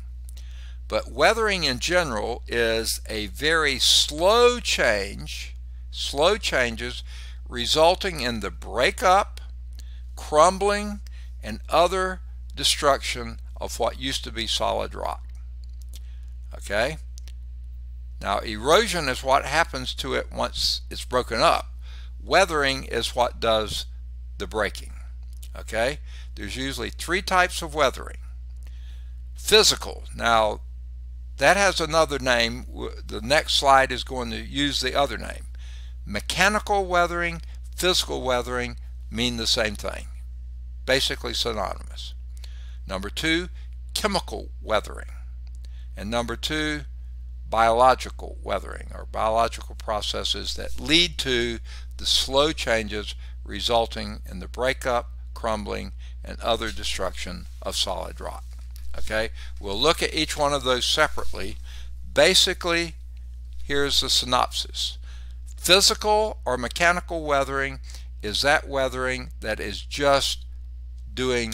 S1: But weathering in general is a very slow change, slow changes resulting in the breakup crumbling, and other destruction of what used to be solid rock. Okay? Now, erosion is what happens to it once it's broken up. Weathering is what does the breaking. Okay? There's usually three types of weathering. Physical. Now, that has another name. The next slide is going to use the other name. Mechanical weathering, physical weathering mean the same thing basically synonymous. Number two, chemical weathering. And number two, biological weathering or biological processes that lead to the slow changes resulting in the breakup, crumbling, and other destruction of solid rock. Okay, we'll look at each one of those separately. Basically, here's the synopsis. Physical or mechanical weathering is that weathering that is just doing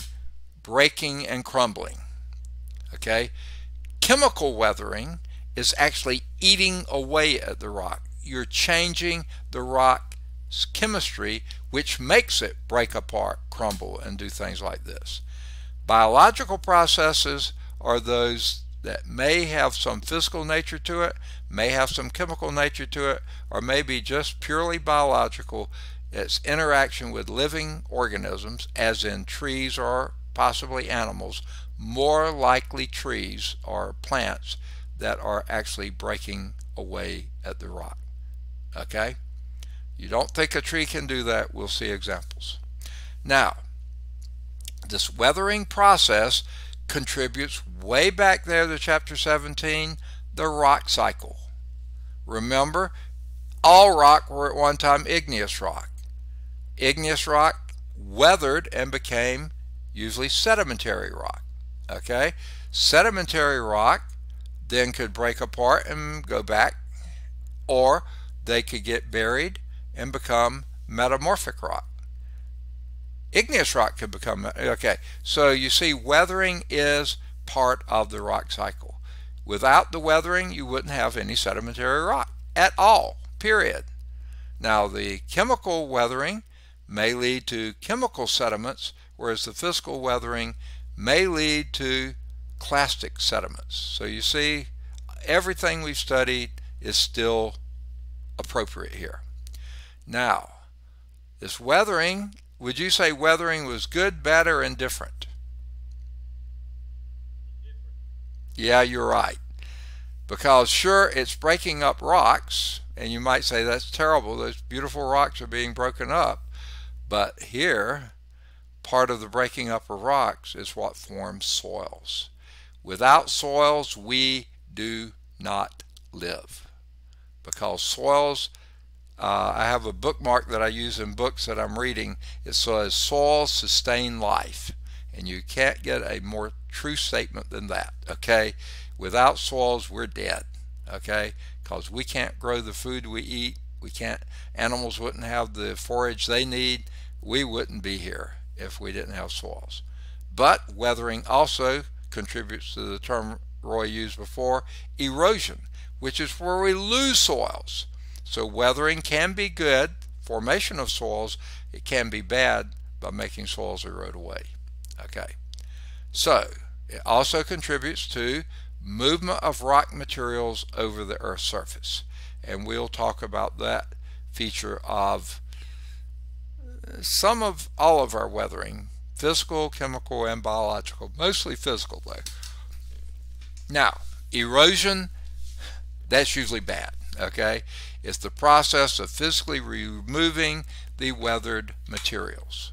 S1: breaking and crumbling. Okay? Chemical weathering is actually eating away at the rock. You're changing the rock's chemistry, which makes it break apart, crumble, and do things like this. Biological processes are those that may have some physical nature to it, may have some chemical nature to it, or may be just purely biological its interaction with living organisms, as in trees or possibly animals, more likely trees or plants that are actually breaking away at the rock. Okay? You don't think a tree can do that, we'll see examples. Now, this weathering process contributes way back there to chapter 17, the rock cycle. Remember, all rock were at one time igneous rock igneous rock weathered and became usually sedimentary rock. Okay? Sedimentary rock then could break apart and go back, or they could get buried and become metamorphic rock. Igneous rock could become, okay, so you see weathering is part of the rock cycle. Without the weathering, you wouldn't have any sedimentary rock at all, period. Now, the chemical weathering may lead to chemical sediments, whereas the physical weathering may lead to clastic sediments. So you see, everything we've studied is still appropriate here. Now, this weathering, would you say weathering was good, bad, or indifferent? Yeah, you're right. Because sure, it's breaking up rocks, and you might say that's terrible. Those beautiful rocks are being broken up. But here, part of the breaking up of rocks is what forms soils. Without soils, we do not live. Because soils, uh, I have a bookmark that I use in books that I'm reading. It says, soils sustain life. And you can't get a more true statement than that, okay? Without soils, we're dead, okay? Because we can't grow the food we eat. We can't, animals wouldn't have the forage they need. We wouldn't be here if we didn't have soils. But weathering also contributes to the term Roy used before, erosion, which is where we lose soils. So weathering can be good, formation of soils, it can be bad by making soils erode away. Okay, so it also contributes to movement of rock materials over the Earth's surface. And we'll talk about that feature of uh, some of all of our weathering, physical, chemical, and biological, mostly physical though. Now, erosion, that's usually bad, okay? It's the process of physically removing the weathered materials.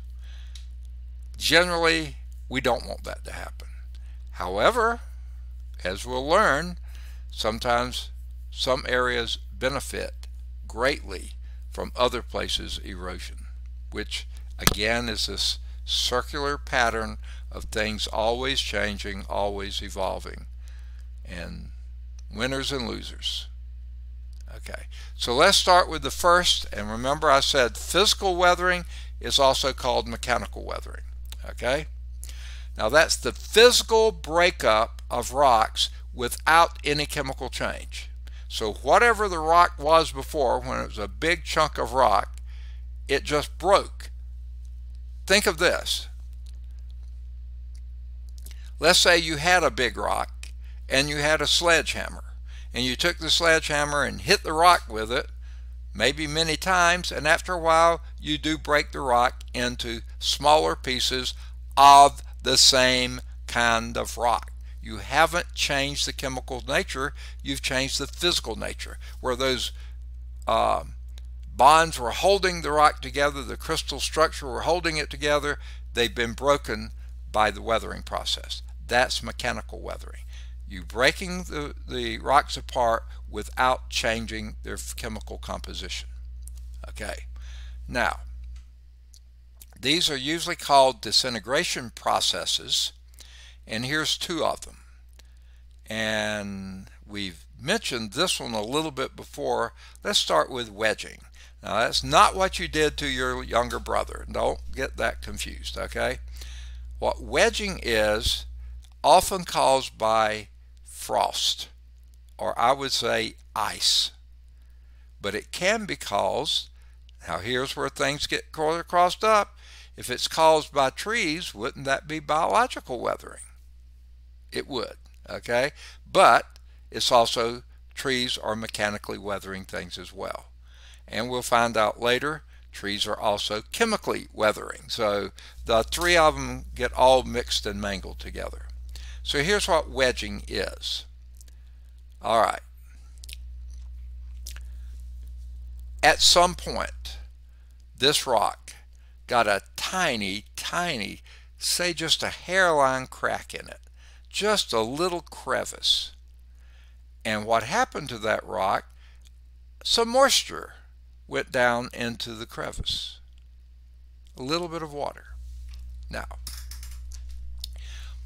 S1: Generally, we don't want that to happen. However, as we'll learn, sometimes some areas benefit greatly from other places' erosion, which again is this circular pattern of things always changing, always evolving, and winners and losers. Okay, so let's start with the first, and remember I said physical weathering is also called mechanical weathering. Okay, now that's the physical breakup of rocks without any chemical change. So whatever the rock was before, when it was a big chunk of rock, it just broke. Think of this. Let's say you had a big rock and you had a sledgehammer and you took the sledgehammer and hit the rock with it, maybe many times, and after a while you do break the rock into smaller pieces of the same kind of rock. You haven't changed the chemical nature, you've changed the physical nature. Where those uh, bonds were holding the rock together, the crystal structure were holding it together, they've been broken by the weathering process. That's mechanical weathering. You breaking the, the rocks apart without changing their chemical composition. Okay, now these are usually called disintegration processes, and here's two of them. And we've mentioned this one a little bit before. Let's start with wedging. Now, that's not what you did to your younger brother. Don't get that confused, okay? What wedging is, often caused by frost, or I would say ice. But it can be caused, now here's where things get crossed up, if it's caused by trees, wouldn't that be biological weathering? It would, okay? But it's also trees are mechanically weathering things as well. And we'll find out later, trees are also chemically weathering. So the three of them get all mixed and mangled together. So here's what wedging is. All right. At some point, this rock got a tiny, tiny, say just a hairline crack in it, just a little crevice. And what happened to that rock? Some moisture went down into the crevice. A little bit of water. Now,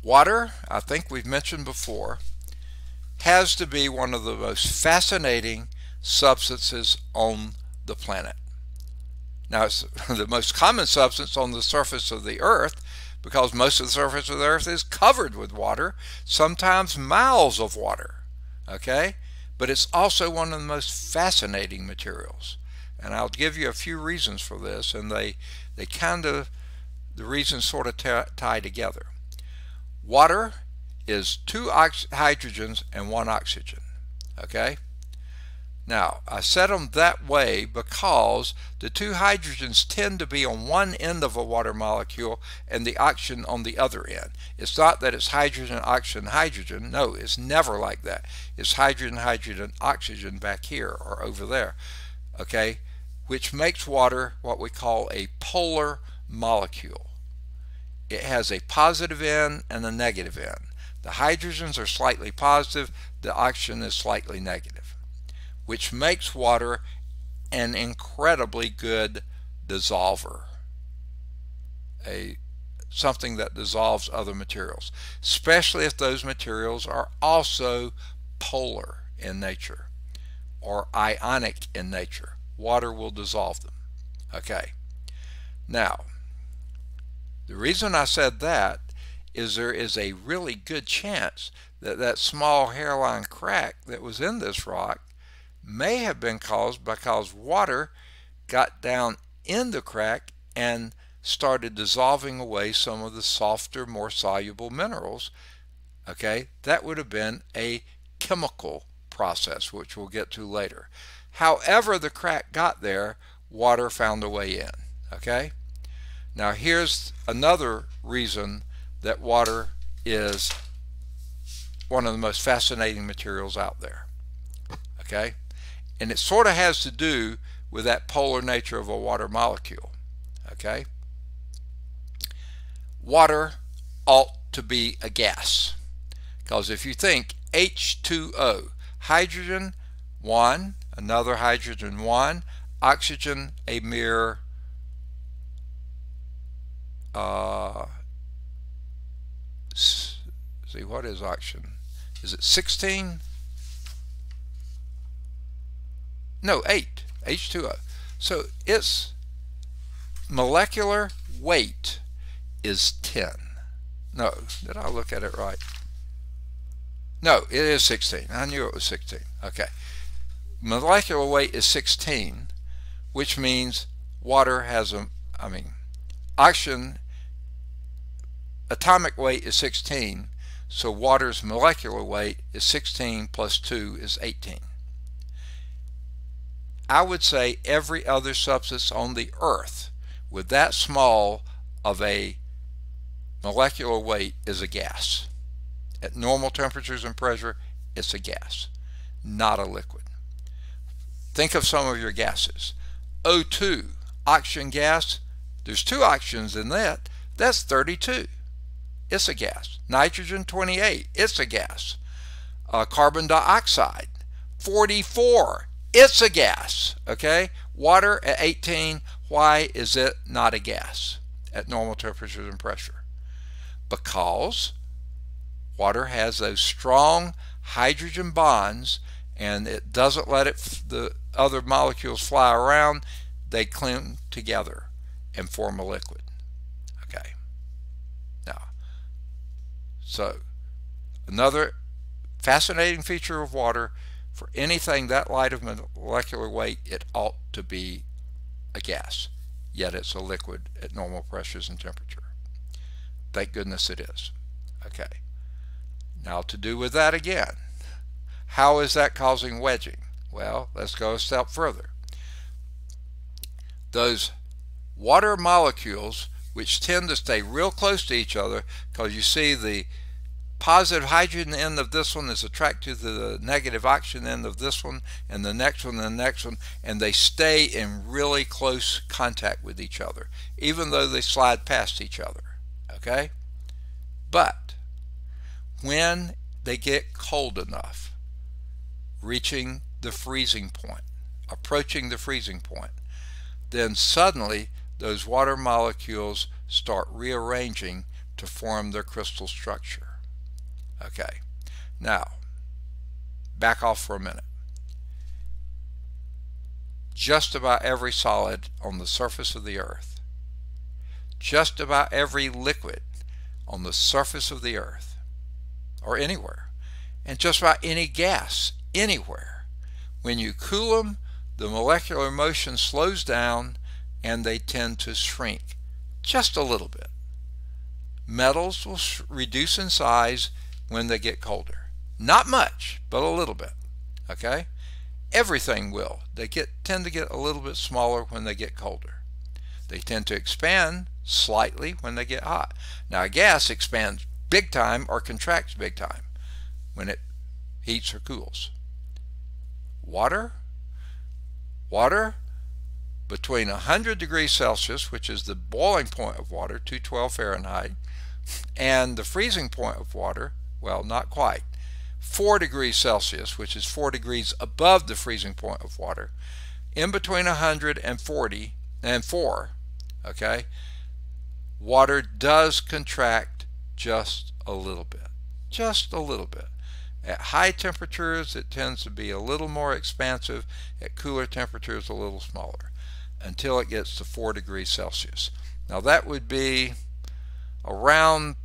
S1: water, I think we've mentioned before, has to be one of the most fascinating substances on the planet. Now, it's the most common substance on the surface of the earth because most of the surface of the earth is covered with water, sometimes miles of water. Okay? But it's also one of the most fascinating materials. And I'll give you a few reasons for this, and they, they kind of, the reasons sort of tie together. Water is two hydrogens and one oxygen. Okay? Now, I set them that way because the two hydrogens tend to be on one end of a water molecule and the oxygen on the other end. It's not that it's hydrogen, oxygen, hydrogen. No, it's never like that. It's hydrogen, hydrogen, oxygen back here or over there. Okay? Which makes water what we call a polar molecule. It has a positive end and a negative end. The hydrogens are slightly positive, the oxygen is slightly negative which makes water an incredibly good dissolver. A something that dissolves other materials, especially if those materials are also polar in nature or ionic in nature. Water will dissolve them. Okay. Now, the reason I said that is there is a really good chance that that small hairline crack that was in this rock may have been caused because water got down in the crack and started dissolving away some of the softer, more soluble minerals. Okay, that would have been a chemical process, which we'll get to later. However the crack got there, water found a way in. Okay, now here's another reason that water is one of the most fascinating materials out there. Okay, and it sort of has to do with that polar nature of a water molecule. Okay? Water ought to be a gas. Because if you think H2O, hydrogen 1, another hydrogen 1, oxygen a mere uh, see what is oxygen? Is it 16? no 8 H2O so its molecular weight is 10 no did I look at it right? No it is 16 I knew it was 16 okay molecular weight is 16 which means water has a I mean oxygen atomic weight is 16 so water's molecular weight is 16 plus 2 is 18 I would say every other substance on the earth with that small of a molecular weight is a gas. At normal temperatures and pressure, it's a gas, not a liquid. Think of some of your gases. O2, oxygen gas, there's two oxygens in that, that's 32. It's a gas. Nitrogen 28, it's a gas. Uh, carbon dioxide 44, it's a gas, okay? Water at 18, why is it not a gas at normal temperatures and pressure? Because water has those strong hydrogen bonds and it doesn't let it the other molecules fly around they cling together and form a liquid okay now so another fascinating feature of water for anything that light of molecular weight, it ought to be a gas, yet it's a liquid at normal pressures and temperature. Thank goodness it is. Okay. Now to do with that again, how is that causing wedging? Well, let's go a step further. Those water molecules, which tend to stay real close to each other, because you see the positive hydrogen end of this one is attracted to the negative oxygen end of this one and the next one and the next one and they stay in really close contact with each other even though they slide past each other okay but when they get cold enough reaching the freezing point approaching the freezing point then suddenly those water molecules start rearranging to form their crystal structure Okay. Now, back off for a minute. Just about every solid on the surface of the earth, just about every liquid on the surface of the earth, or anywhere, and just about any gas anywhere, when you cool them, the molecular motion slows down and they tend to shrink just a little bit. Metals will reduce in size when they get colder. Not much, but a little bit. Okay? Everything will. They get tend to get a little bit smaller when they get colder. They tend to expand slightly when they get hot. Now a gas expands big time or contracts big time when it heats or cools. Water? Water between 100 degrees Celsius, which is the boiling point of water, 212 Fahrenheit, and the freezing point of water, well, not quite, 4 degrees Celsius, which is 4 degrees above the freezing point of water, in between 100 and 40 and 4, okay, water does contract just a little bit. Just a little bit. At high temperatures, it tends to be a little more expansive. At cooler temperatures, a little smaller until it gets to 4 degrees Celsius. Now that would be around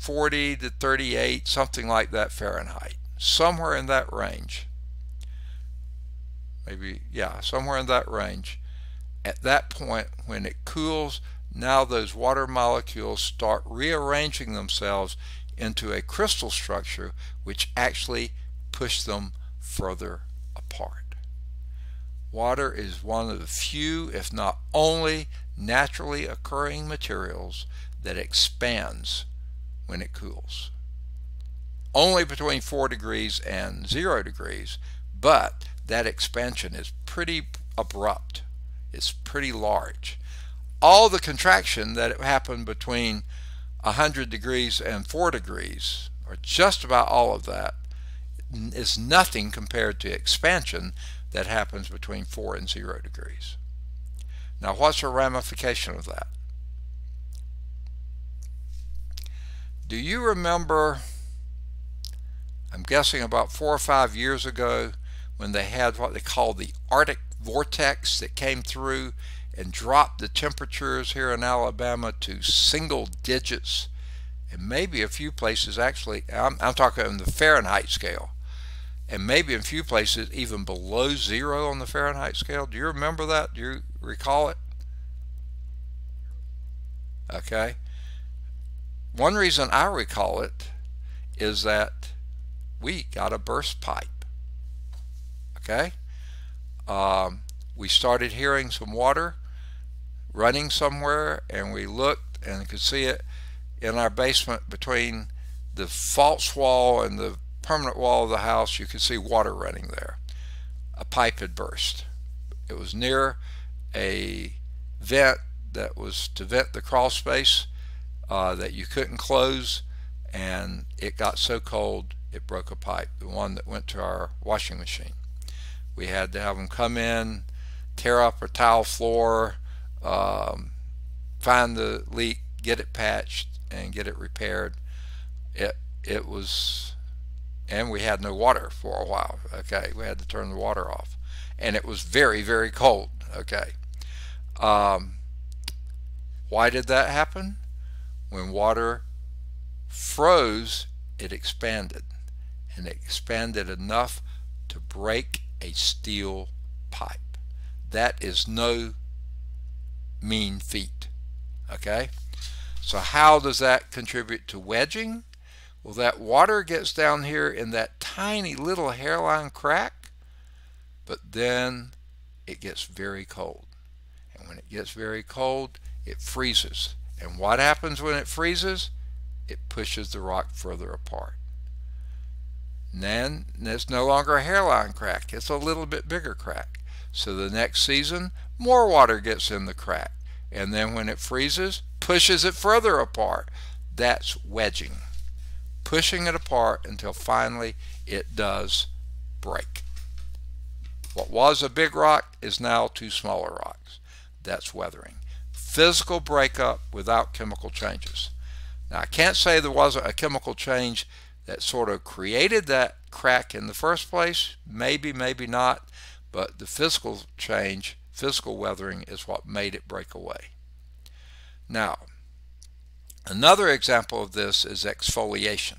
S1: 40 to 38, something like that Fahrenheit somewhere in that range. Maybe, yeah, somewhere in that range. At that point, when it cools, now those water molecules start rearranging themselves into a crystal structure which actually push them further apart. Water is one of the few, if not only, naturally occurring materials that expands when it cools only between 4 degrees and 0 degrees, but that expansion is pretty abrupt. It's pretty large. All the contraction that happened between 100 degrees and 4 degrees, or just about all of that, is nothing compared to expansion that happens between 4 and 0 degrees. Now what's a ramification of that? Do you remember I'm guessing about four or five years ago when they had what they called the Arctic vortex that came through and dropped the temperatures here in Alabama to single digits and maybe a few places actually I'm, I'm talking on the Fahrenheit scale and maybe in a few places even below zero on the Fahrenheit scale. Do you remember that? Do you recall it? Okay. One reason I recall it is that we got a burst pipe. Okay? Um, we started hearing some water running somewhere and we looked and could see it in our basement between the false wall and the permanent wall of the house. You could see water running there. A pipe had burst. It was near a vent that was to vent the crawl space uh, that you couldn't close and it got so cold it broke a pipe, the one that went to our washing machine. We had to have them come in, tear up our tile floor, um, find the leak, get it patched, and get it repaired. It it was, and we had no water for a while. Okay, we had to turn the water off, and it was very very cold. Okay, um, why did that happen? When water froze, it expanded and it expanded enough to break a steel pipe. That is no mean feat. Okay? So how does that contribute to wedging? Well, that water gets down here in that tiny little hairline crack, but then it gets very cold. And when it gets very cold, it freezes. And what happens when it freezes? It pushes the rock further apart. Then it's no longer a hairline crack. It's a little bit bigger crack. So the next season, more water gets in the crack. And then when it freezes, pushes it further apart. That's wedging. Pushing it apart until finally it does break. What was a big rock is now two smaller rocks. That's weathering. Physical breakup without chemical changes. Now I can't say there wasn't a chemical change that sort of created that crack in the first place? Maybe, maybe not, but the physical change, physical weathering is what made it break away. Now, another example of this is exfoliation.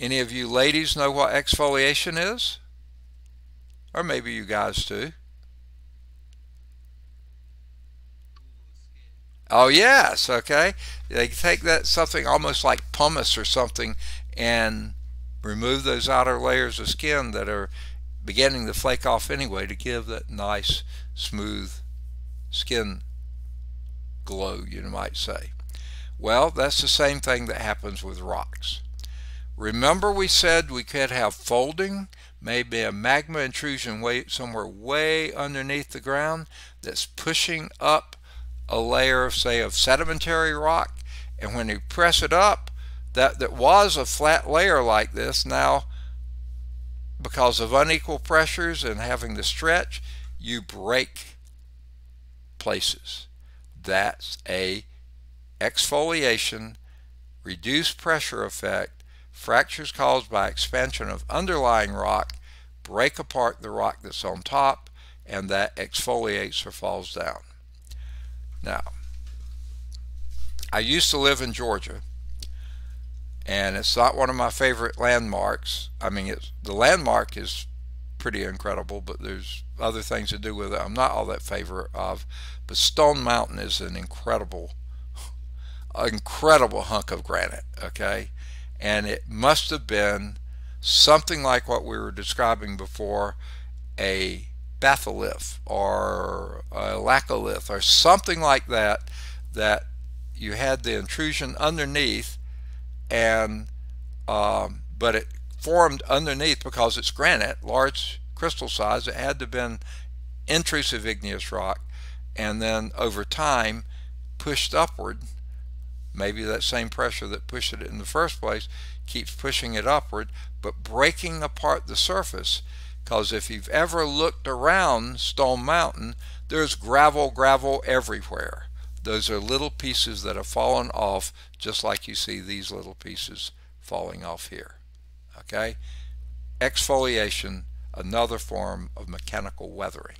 S1: Any of you ladies know what exfoliation is? Or maybe you guys do. Oh yes, okay. They take that something almost like pumice or something and remove those outer layers of skin that are beginning to flake off anyway to give that nice smooth skin glow you might say. Well that's the same thing that happens with rocks. Remember we said we could have folding, maybe a magma intrusion way somewhere way underneath the ground that's pushing up a layer of say of sedimentary rock and when you press it up that that was a flat layer like this now because of unequal pressures and having to stretch you break places. That's a exfoliation reduced pressure effect fractures caused by expansion of underlying rock break apart the rock that's on top and that exfoliates or falls down. Now, I used to live in Georgia, and it's not one of my favorite landmarks. I mean, it's, the landmark is pretty incredible, but there's other things to do with it I'm not all that favor of. But Stone Mountain is an incredible, incredible hunk of granite, okay? And it must have been something like what we were describing before, a batholith or a laccolith or something like that that you had the intrusion underneath and um, but it formed underneath because it's granite large crystal size. It had to have been intrusive igneous rock and then over time pushed upward. Maybe that same pressure that pushed it in the first place keeps pushing it upward but breaking apart the surface. Because if you've ever looked around Stone Mountain, there's gravel, gravel everywhere. Those are little pieces that have fallen off, just like you see these little pieces falling off here. Okay? Exfoliation, another form of mechanical weathering.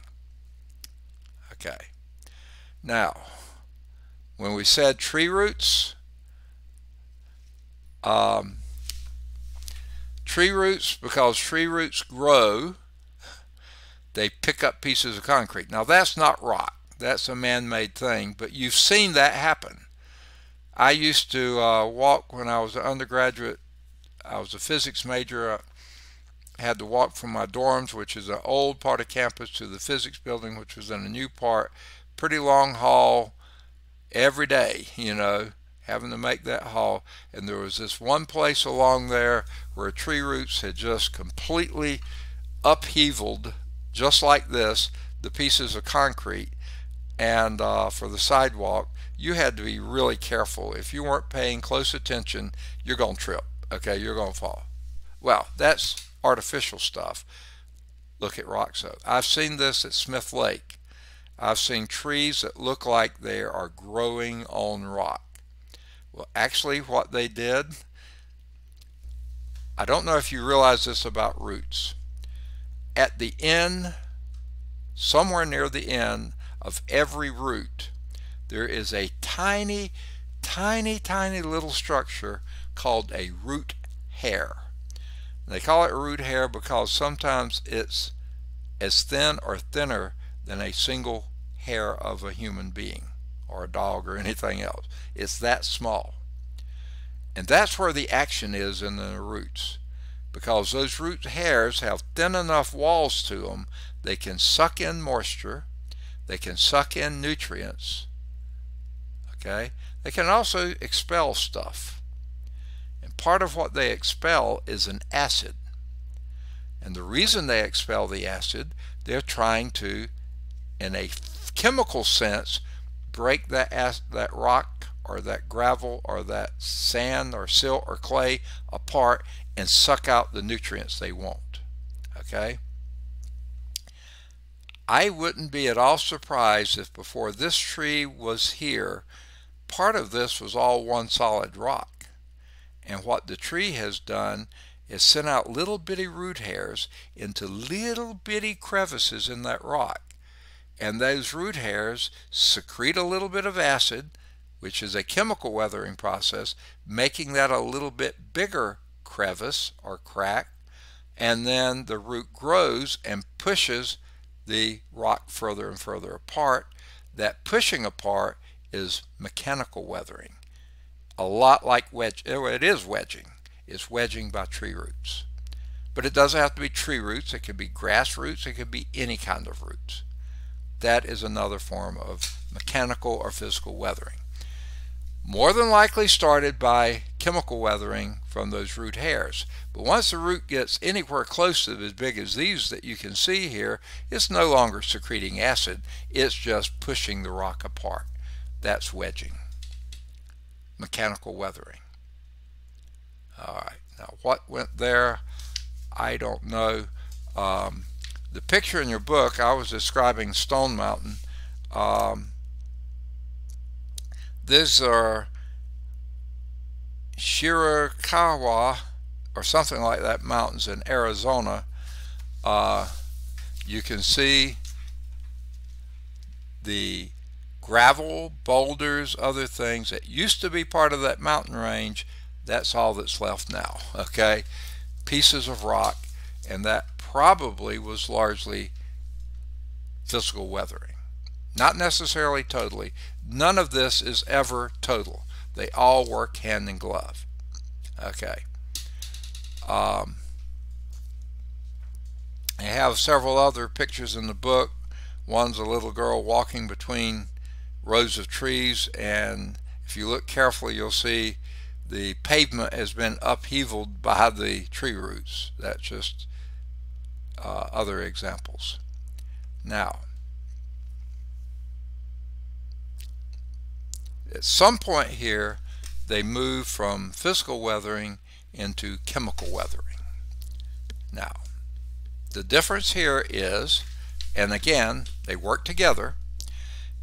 S1: Okay. Now, when we said tree roots, um, Tree roots, because tree roots grow, they pick up pieces of concrete. Now that's not rock. That's a man-made thing, but you've seen that happen. I used to uh, walk when I was an undergraduate. I was a physics major. I had to walk from my dorms, which is an old part of campus, to the physics building, which was in a new part. Pretty long haul every day, you know having to make that haul and there was this one place along there where tree roots had just completely upheavaled just like this the pieces of concrete and uh, for the sidewalk you had to be really careful. If you weren't paying close attention you're going to trip okay? You're going to fall. Well that's artificial stuff. Look at rock soap I've seen this at Smith Lake. I've seen trees that look like they are growing on rock. Well, actually, what they did, I don't know if you realize this about roots. At the end, somewhere near the end of every root, there is a tiny, tiny, tiny little structure called a root hair. They call it root hair because sometimes it's as thin or thinner than a single hair of a human being or a dog or anything else. It's that small. And that's where the action is in the roots. Because those root hairs have thin enough walls to them, they can suck in moisture, they can suck in nutrients, okay? They can also expel stuff. And part of what they expel is an acid. And the reason they expel the acid, they're trying to, in a chemical sense, break that, that rock or that gravel or that sand or silt or clay apart and suck out the nutrients they want. Okay? I wouldn't be at all surprised if before this tree was here, part of this was all one solid rock. And what the tree has done is sent out little bitty root hairs into little bitty crevices in that rock. And those root hairs secrete a little bit of acid, which is a chemical weathering process, making that a little bit bigger crevice or crack. And then the root grows and pushes the rock further and further apart. That pushing apart is mechanical weathering. A lot like wedge, it is wedging. It's wedging by tree roots. But it doesn't have to be tree roots. It could be grass roots. It could be any kind of roots. That is another form of mechanical or physical weathering. More than likely started by chemical weathering from those root hairs. But once the root gets anywhere close to as big as these that you can see here, it's no longer secreting acid. It's just pushing the rock apart. That's wedging. Mechanical weathering. All right, now what went there, I don't know. Um, the picture in your book, I was describing Stone Mountain. Um, these are Chiricahua or something like that mountains in Arizona. Uh, you can see the gravel, boulders, other things that used to be part of that mountain range. That's all that's left now. Okay, pieces of rock, and that probably was largely physical weathering. Not necessarily totally. None of this is ever total. They all work hand in glove. Okay. Um, I have several other pictures in the book. One's a little girl walking between rows of trees and if you look carefully you'll see the pavement has been upheavaled by the tree roots. That's just uh, other examples. Now, at some point here, they move from physical weathering into chemical weathering. Now, the difference here is, and again, they work together,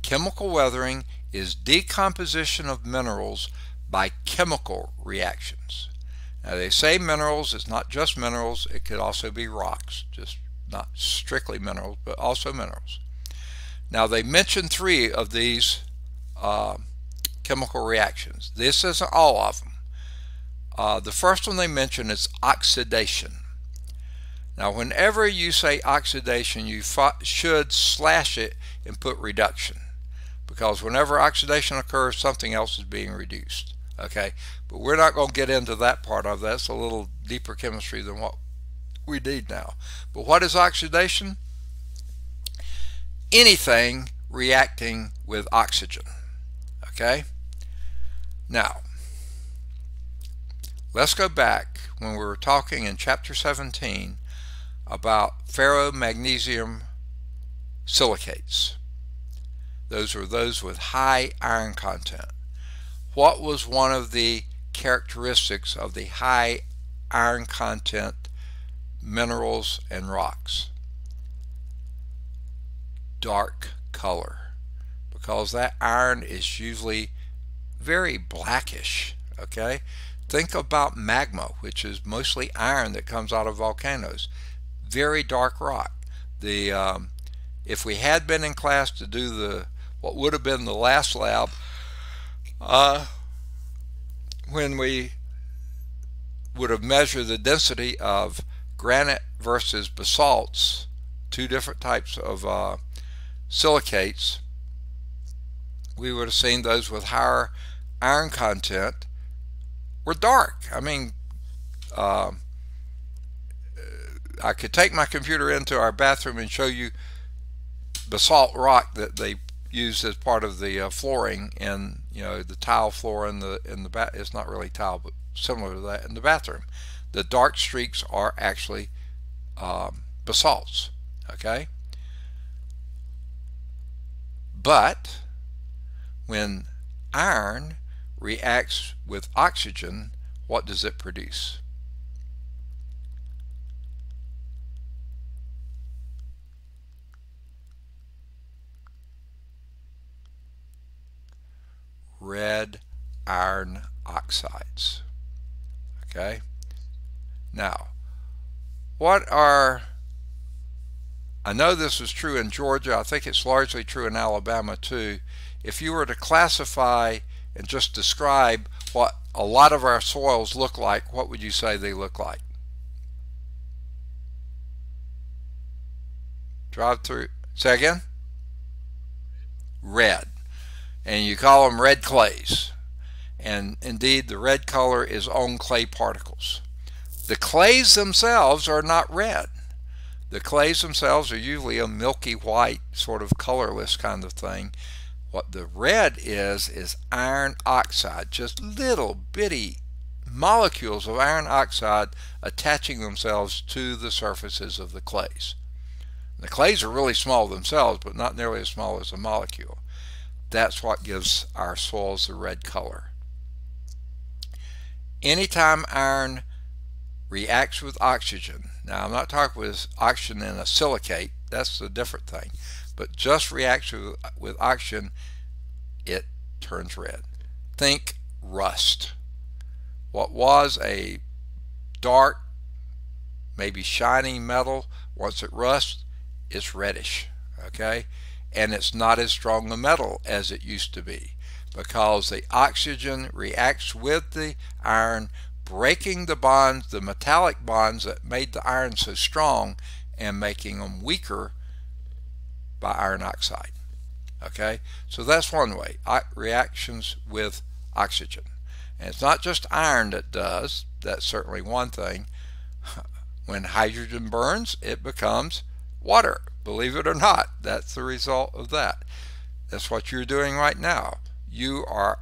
S1: chemical weathering is decomposition of minerals by chemical reactions. Now they say minerals, it's not just minerals, it could also be rocks, just not strictly minerals, but also minerals. Now they mention three of these uh, chemical reactions. This isn't all of them. Uh, the first one they mention is oxidation. Now whenever you say oxidation, you should slash it and put reduction because whenever oxidation occurs, something else is being reduced okay but we're not going to get into that part of that. That's a little deeper chemistry than what we need now but what is oxidation anything reacting with oxygen okay now let's go back when we were talking in chapter 17 about ferromagnesium silicates those are those with high iron content what was one of the characteristics of the high iron content minerals and rocks? Dark color because that iron is usually very blackish okay? Think about magma which is mostly iron that comes out of volcanoes. Very dark rock. The um, if we had been in class to do the what would have been the last lab uh, when we would have measured the density of granite versus basalts, two different types of uh, silicates, we would have seen those with higher iron content were dark. I mean, uh, I could take my computer into our bathroom and show you basalt rock that they used as part of the uh, flooring in you know the tile floor in the in the bath it's not really tile but similar to that in the bathroom the dark streaks are actually um, basalts okay but when iron reacts with oxygen what does it produce red iron oxides. Okay. Now, what are I know this is true in Georgia. I think it's largely true in Alabama too. If you were to classify and just describe what a lot of our soils look like, what would you say they look like? Drive through. Say again? Red. And you call them red clays. And indeed, the red color is on clay particles. The clays themselves are not red. The clays themselves are usually a milky white, sort of colorless kind of thing. What the red is, is iron oxide, just little bitty molecules of iron oxide attaching themselves to the surfaces of the clays. The clays are really small themselves, but not nearly as small as a molecule. That's what gives our soils the red color. Anytime iron reacts with oxygen, now I'm not talking with oxygen in a silicate, that's a different thing, but just reacts with, with oxygen, it turns red. Think rust. What was a dark, maybe shiny metal, once it rusts, it's reddish, okay? And it's not as strong a metal as it used to be because the oxygen reacts with the iron breaking the bonds, the metallic bonds that made the iron so strong and making them weaker by iron oxide. Okay, so that's one way, reactions with oxygen. And it's not just iron that does, that's certainly one thing. When hydrogen burns, it becomes water. Believe it or not, that's the result of that. That's what you're doing right now. You are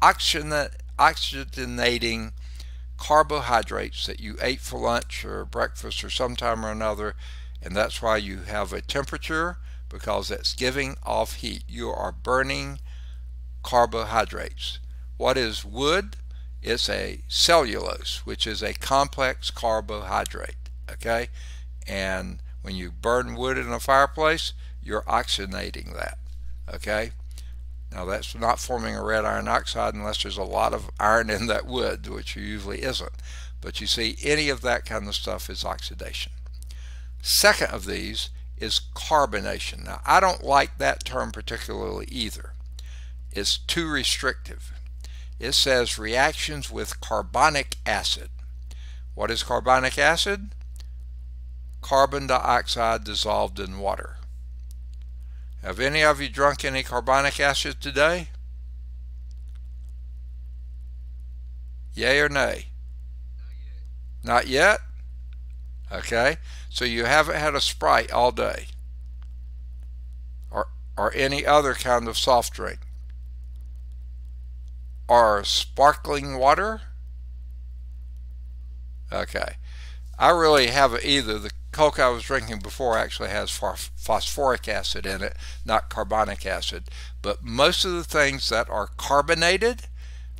S1: oxygenating carbohydrates that you ate for lunch or breakfast or sometime or another and that's why you have a temperature because it's giving off heat. You are burning carbohydrates. What is wood? It's a cellulose which is a complex carbohydrate okay? And when you burn wood in a fireplace you're oxygenating that okay now that's not forming a red iron oxide unless there's a lot of iron in that wood, which usually isn't. But you see, any of that kind of stuff is oxidation. Second of these is carbonation. Now I don't like that term particularly either. It's too restrictive. It says reactions with carbonic acid. What is carbonic acid? Carbon dioxide dissolved in water. Have any of you drunk any carbonic acid today? Yay or nay? Not yet. Not yet? Okay. So you haven't had a Sprite all day. Or, or any other kind of soft drink. Or sparkling water? Okay. I really haven't either. The Coke I was drinking before actually has phosphoric acid in it, not carbonic acid. But most of the things that are carbonated,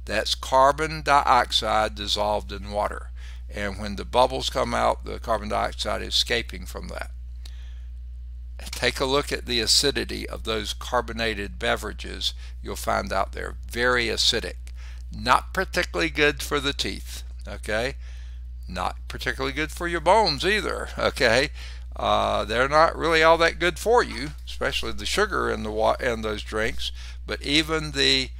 S1: that's carbon dioxide dissolved in water. And when the bubbles come out, the carbon dioxide is escaping from that. Take a look at the acidity of those carbonated beverages. You'll find out they're very acidic. Not particularly good for the teeth. Okay? Not particularly good for your bones either. Okay, uh, they're not really all that good for you, especially the sugar in the in those drinks. But even the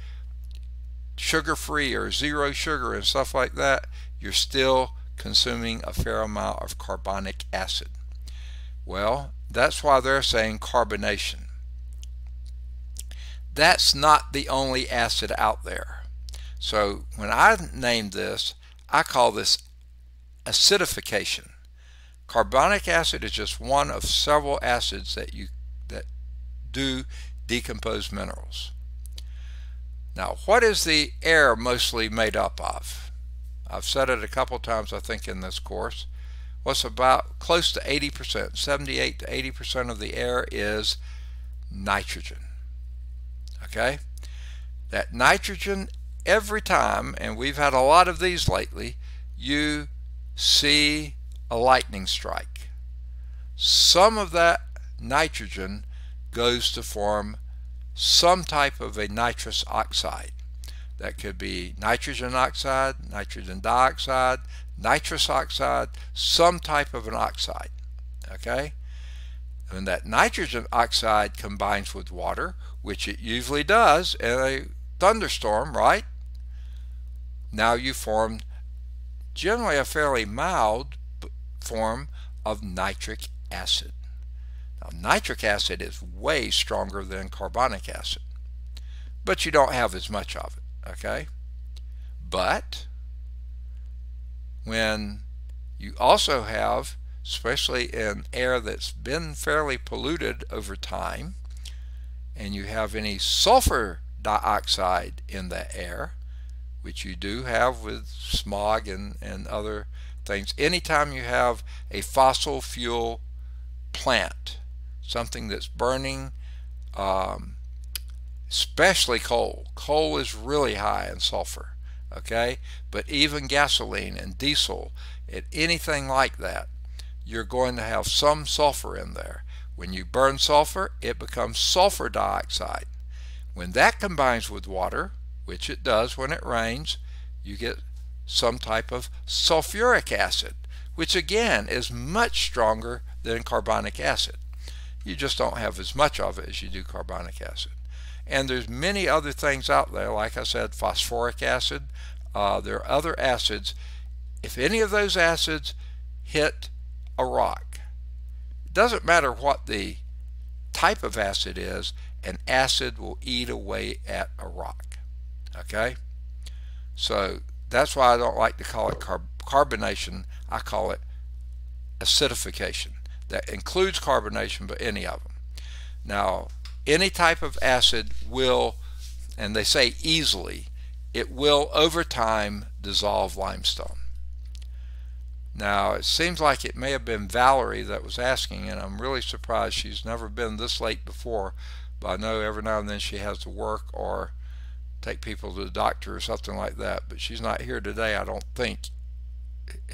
S1: sugar-free or zero sugar and stuff like that, you're still consuming a fair amount of carbonic acid. Well, that's why they're saying carbonation. That's not the only acid out there. So when I name this, I call this acidification. Carbonic acid is just one of several acids that you that do decompose minerals. Now, what is the air mostly made up of? I've said it a couple times, I think, in this course. What's about close to 80%, 78 to 80% of the air is nitrogen. Okay? That nitrogen, every time, and we've had a lot of these lately, you see a lightning strike. Some of that nitrogen goes to form some type of a nitrous oxide. That could be nitrogen oxide, nitrogen dioxide, nitrous oxide, some type of an oxide. Okay? When that nitrogen oxide combines with water, which it usually does in a thunderstorm, right? Now you form generally a fairly mild form of nitric acid. Now, nitric acid is way stronger than carbonic acid, but you don't have as much of it, okay? But when you also have, especially in air that's been fairly polluted over time, and you have any sulfur dioxide in the air, which you do have with smog and, and other things. Anytime you have a fossil fuel plant, something that's burning, um, especially coal. Coal is really high in sulfur, okay? But even gasoline and diesel and anything like that, you're going to have some sulfur in there. When you burn sulfur, it becomes sulfur dioxide. When that combines with water, which it does when it rains, you get some type of sulfuric acid, which again is much stronger than carbonic acid. You just don't have as much of it as you do carbonic acid. And there's many other things out there, like I said, phosphoric acid. Uh, there are other acids. If any of those acids hit a rock, it doesn't matter what the type of acid is, an acid will eat away at a rock. Okay? So that's why I don't like to call it carb carbonation. I call it acidification. That includes carbonation, but any of them. Now, any type of acid will, and they say easily, it will over time dissolve limestone. Now, it seems like it may have been Valerie that was asking, and I'm really surprised she's never been this late before, but I know every now and then she has to work or take people to the doctor or something like that. But she's not here today, I don't think.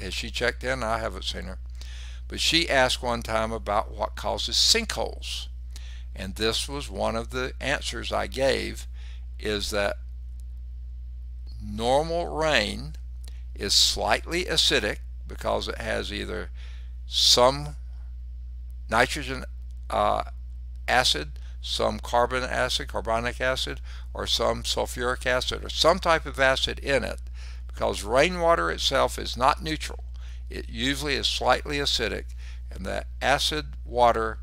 S1: Has she checked in? I haven't seen her. But she asked one time about what causes sinkholes. And this was one of the answers I gave is that normal rain is slightly acidic because it has either some nitrogen uh, acid some carbon acid, carbonic acid, or some sulfuric acid, or some type of acid in it, because rainwater itself is not neutral. It usually is slightly acidic, and that acid water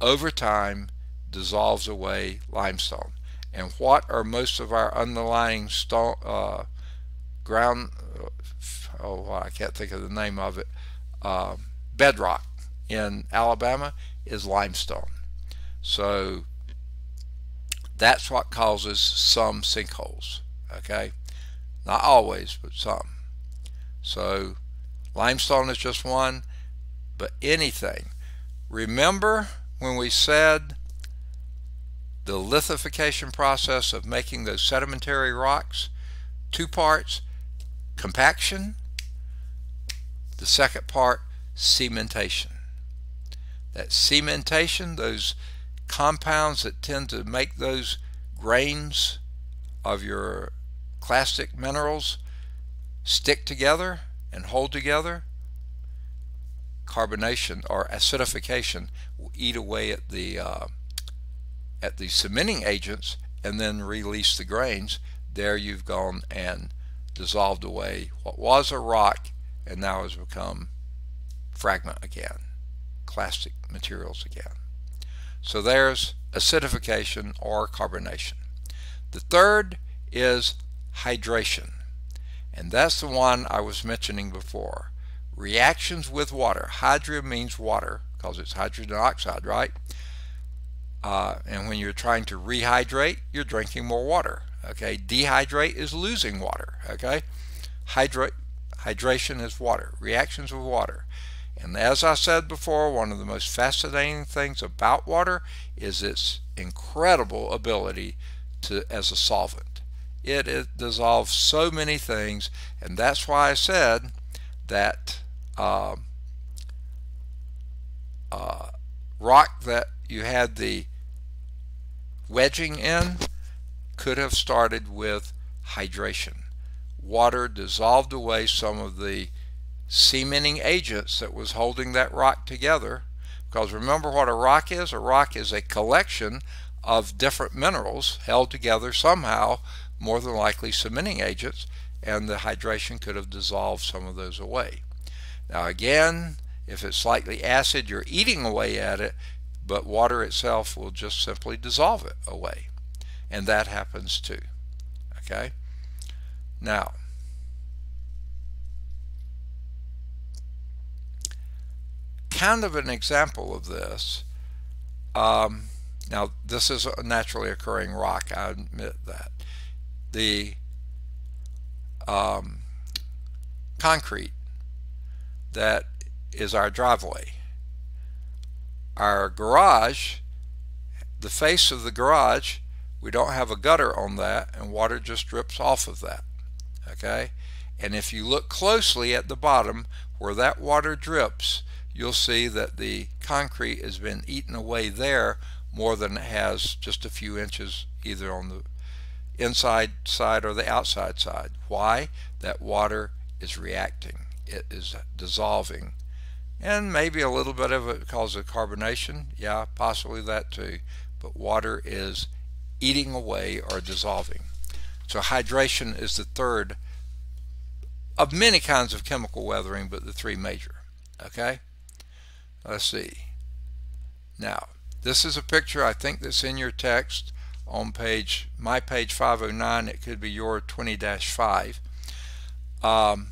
S1: over time dissolves away limestone. And what are most of our underlying stone, uh, ground, uh, oh, I can't think of the name of it, uh, bedrock in Alabama is limestone. So that's what causes some sinkholes. Okay, not always, but some. So limestone is just one, but anything. Remember when we said the lithification process of making those sedimentary rocks? Two parts, compaction. The second part, cementation. That cementation, those compounds that tend to make those grains of your clastic minerals stick together and hold together, carbonation or acidification will eat away at the uh, at the cementing agents and then release the grains. There you've gone and dissolved away what was a rock and now has become fragment again, clastic materials again. So there's acidification or carbonation. The third is hydration. And that's the one I was mentioning before. Reactions with water. Hydra means water because it's hydrogen oxide, right? Uh, and when you're trying to rehydrate, you're drinking more water. Okay, dehydrate is losing water. Okay, hydrate, hydration is water. Reactions with water. And as I said before, one of the most fascinating things about water is its incredible ability to as a solvent. It, it dissolves so many things, and that's why I said that uh, uh, rock that you had the wedging in could have started with hydration. Water dissolved away some of the cementing agents that was holding that rock together. Because remember what a rock is? A rock is a collection of different minerals held together somehow, more than likely cementing agents, and the hydration could have dissolved some of those away. Now again, if it's slightly acid, you're eating away at it, but water itself will just simply dissolve it away. And that happens too. Okay? Now, kind of an example of this. Um, now, this is a naturally occurring rock, I admit that. The um, concrete that is our driveway. Our garage, the face of the garage, we don't have a gutter on that and water just drips off of that. Okay? And if you look closely at the bottom where that water drips, you'll see that the concrete has been eaten away there more than it has just a few inches either on the inside side or the outside side. Why? That water is reacting. It is dissolving. And maybe a little bit of it because of carbonation. Yeah, possibly that too. But water is eating away or dissolving. So hydration is the third of many kinds of chemical weathering, but the three major. Okay? Let's see. Now, this is a picture I think that's in your text on page, my page 509. It could be your 20-5. Um,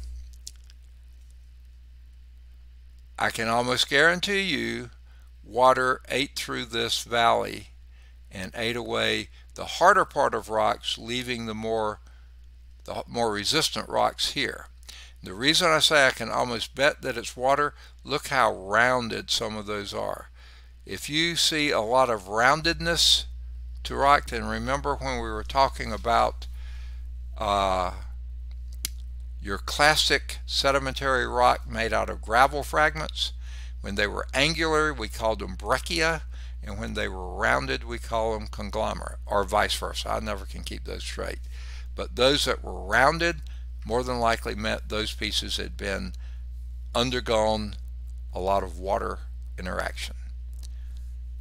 S1: I can almost guarantee you water ate through this valley and ate away the harder part of rocks, leaving the more the more resistant rocks here. The reason I say I can almost bet that it's water, look how rounded some of those are. If you see a lot of roundedness to rock, then remember when we were talking about uh, your clastic sedimentary rock made out of gravel fragments. When they were angular, we called them breccia, and when they were rounded, we call them conglomerate, or vice versa. I never can keep those straight. But those that were rounded, more than likely meant those pieces had been undergone a lot of water interaction.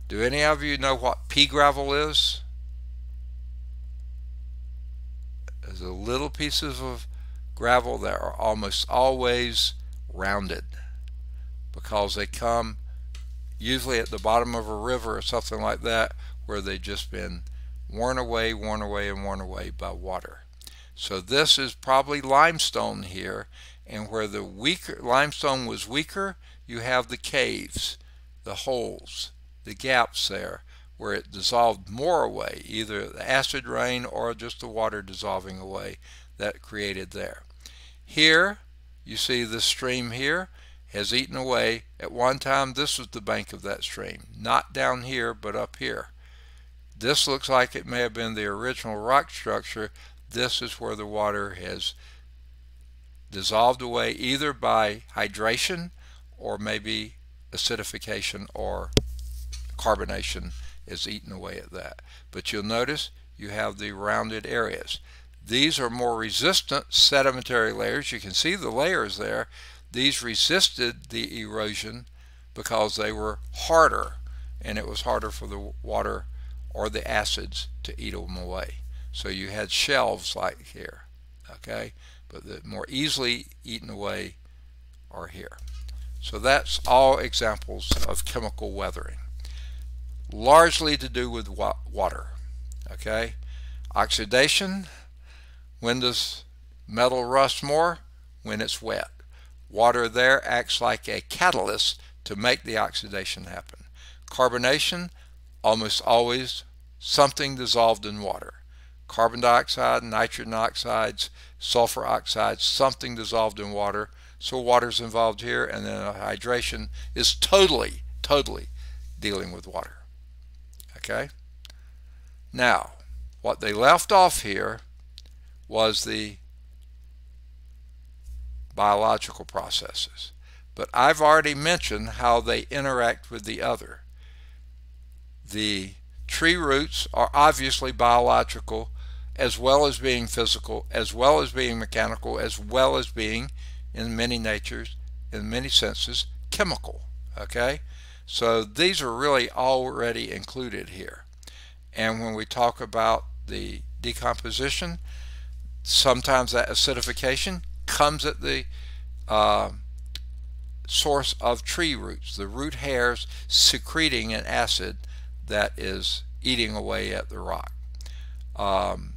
S1: Do any of you know what pea gravel is? There's a little pieces of gravel that are almost always rounded because they come usually at the bottom of a river or something like that where they've just been worn away, worn away, and worn away by water. So this is probably limestone here, and where the weaker limestone was weaker, you have the caves, the holes, the gaps there, where it dissolved more away, either the acid rain or just the water dissolving away that created there. Here, you see the stream here has eaten away. At one time, this was the bank of that stream, not down here, but up here. This looks like it may have been the original rock structure this is where the water has dissolved away either by hydration or maybe acidification or carbonation is eaten away at that. But you'll notice you have the rounded areas. These are more resistant sedimentary layers. You can see the layers there. These resisted the erosion because they were harder and it was harder for the water or the acids to eat them away. So you had shelves like here, okay? But the more easily eaten away are here. So that's all examples of chemical weathering. Largely to do with wa water, okay? Oxidation, when does metal rust more? When it's wet. Water there acts like a catalyst to make the oxidation happen. Carbonation, almost always something dissolved in water carbon dioxide, nitrogen oxides, sulfur oxides, something dissolved in water. So water's involved here, and then hydration is totally, totally dealing with water. Okay? Now, what they left off here was the biological processes. But I've already mentioned how they interact with the other. The tree roots are obviously biological as well as being physical, as well as being mechanical, as well as being, in many natures, in many senses, chemical. Okay? So these are really already included here. And when we talk about the decomposition, sometimes that acidification comes at the uh, source of tree roots, the root hairs secreting an acid that is eating away at the rock. Um,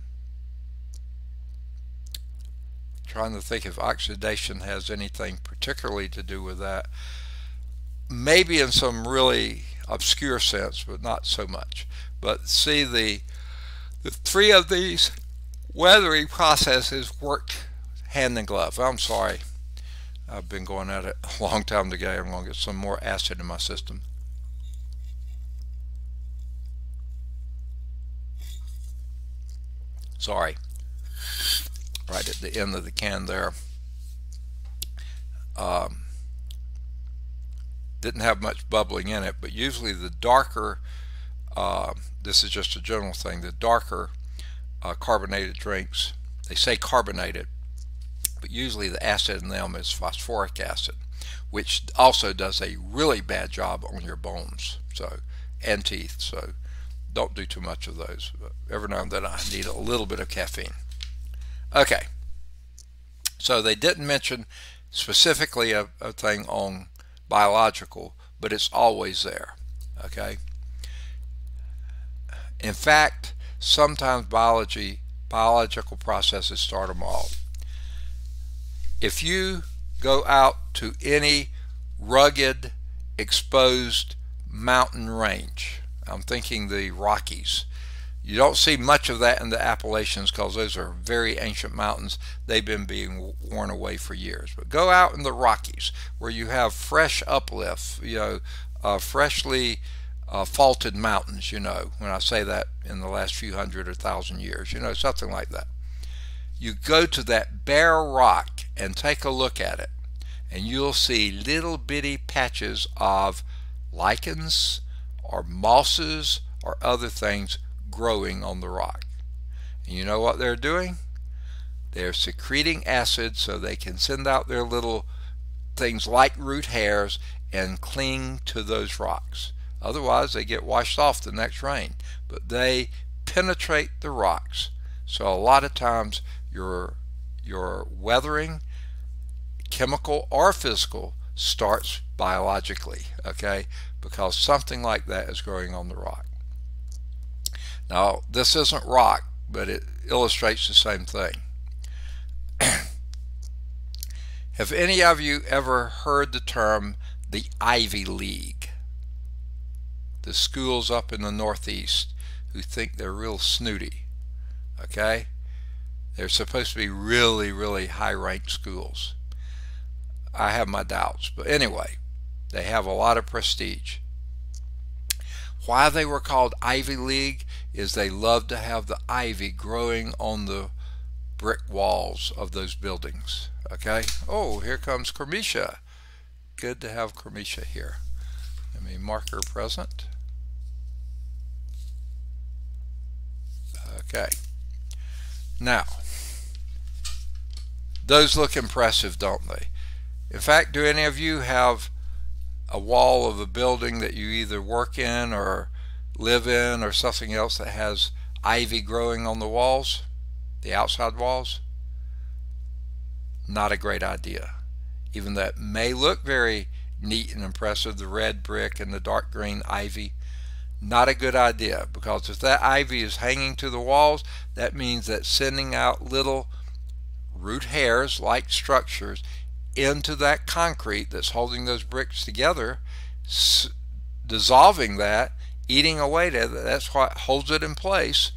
S1: trying to think if oxidation has anything particularly to do with that. Maybe in some really obscure sense, but not so much. But see the the three of these weathering processes work hand in glove. I'm sorry. I've been going at it a long time today. I'm going to get some more acid in my system. Sorry. Right at the end of the can there. Um, didn't have much bubbling in it, but usually the darker, uh, this is just a general thing, the darker uh, carbonated drinks, they say carbonated, but usually the acid in them is phosphoric acid, which also does a really bad job on your bones so and teeth. So don't do too much of those. But every now and then I need a little bit of caffeine. Okay. So they didn't mention specifically a, a thing on biological, but it's always there. Okay. In fact, sometimes biology, biological processes start them all. If you go out to any rugged, exposed mountain range, I'm thinking the Rockies, you don't see much of that in the Appalachians because those are very ancient mountains. They've been being worn away for years. But go out in the Rockies where you have fresh uplift, you know, uh, freshly uh, faulted mountains, you know, when I say that in the last few hundred or thousand years, you know, something like that. You go to that bare rock and take a look at it, and you'll see little bitty patches of lichens or mosses or other things growing on the rock. And you know what they're doing? They're secreting acid so they can send out their little things like root hairs and cling to those rocks. Otherwise, they get washed off the next rain. But they penetrate the rocks. So a lot of times your your weathering, chemical or physical, starts biologically, okay? Because something like that is growing on the rock. Now, this isn't rock, but it illustrates the same thing. Have any of you ever heard the term the Ivy League? The schools up in the Northeast who think they're real snooty. Okay? They're supposed to be really, really high ranked schools. I have my doubts. But anyway, they have a lot of prestige. Why they were called Ivy League is they loved to have the ivy growing on the brick walls of those buildings. Okay? Oh, here comes Kermisha. Good to have Kermisha here. Let me mark her present. Okay. Now, those look impressive, don't they? In fact, do any of you have a wall of a building that you either work in or live in or something else that has ivy growing on the walls, the outside walls? Not a great idea. Even that may look very neat and impressive, the red brick and the dark green ivy, not a good idea because if that ivy is hanging to the walls, that means that sending out little root hairs like structures into that concrete that's holding those bricks together, dissolving that, eating away that. That's what holds it in place.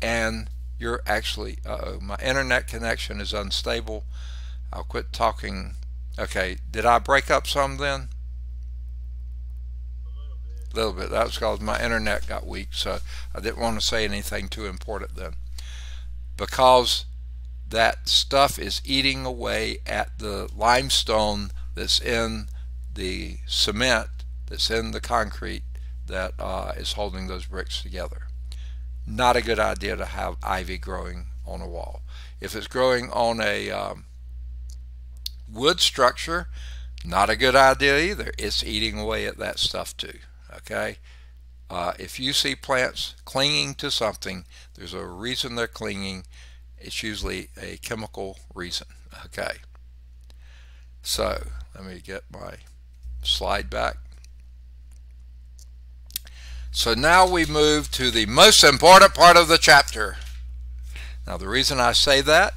S1: And you're actually, uh oh, my internet connection is unstable. I'll quit talking. Okay, did I break up some then? A little bit. That was because my internet got weak, so I didn't want to say anything too important then. Because that stuff is eating away at the limestone that's in the cement that's in the concrete that uh, is holding those bricks together. not a good idea to have ivy growing on a wall. If it's growing on a um, wood structure, not a good idea either. It's eating away at that stuff too. Okay. Uh, if you see plants clinging to something, there's a reason they're clinging. It's usually a chemical reason. Okay. So let me get my slide back. So now we move to the most important part of the chapter. Now the reason I say that,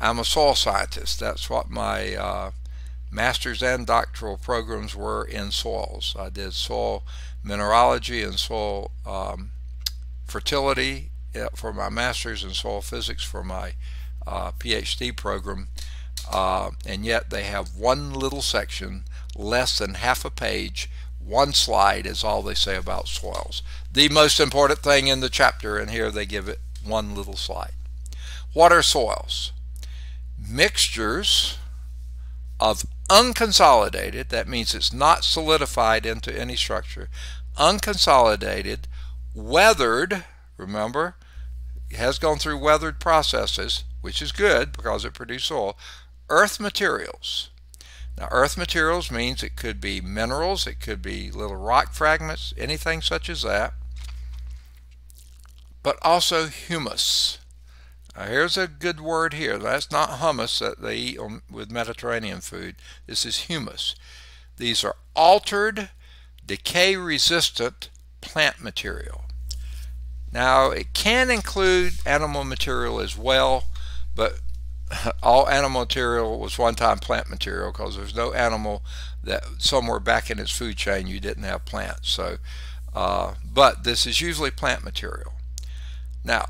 S1: I'm a soil scientist. That's what my uh, master's and doctoral programs were in soils. I did soil mineralogy and soil um, fertility for my master's in soil physics for my uh, PhD program. Uh, and yet they have one little section, less than half a page, one slide is all they say about soils. The most important thing in the chapter, and here they give it one little slide. What are soils? Mixtures of unconsolidated, that means it's not solidified into any structure, unconsolidated, weathered, remember, has gone through weathered processes, which is good because it produced soil, earth materials. Now earth materials means it could be minerals, it could be little rock fragments, anything such as that, but also humus. Now here's a good word here. That's not hummus that they eat on, with Mediterranean food. This is humus. These are altered, decay-resistant plant material. Now it can include animal material as well, but all animal material was one-time plant material because there's no animal that somewhere back in its food chain you didn't have plants. So, uh, but this is usually plant material. Now,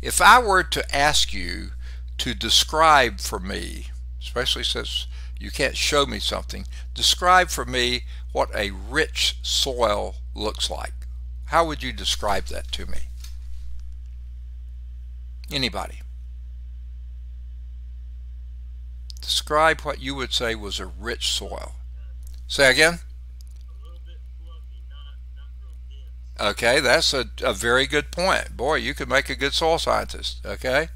S1: if I were to ask you to describe for me, especially since you can't show me something, describe for me what a rich soil looks like. How would you describe that to me? Anybody? Describe what you would say was a rich soil. Say again? A little bit. Okay, that's a, a very good point. Boy, you could make a good soil scientist. Okay.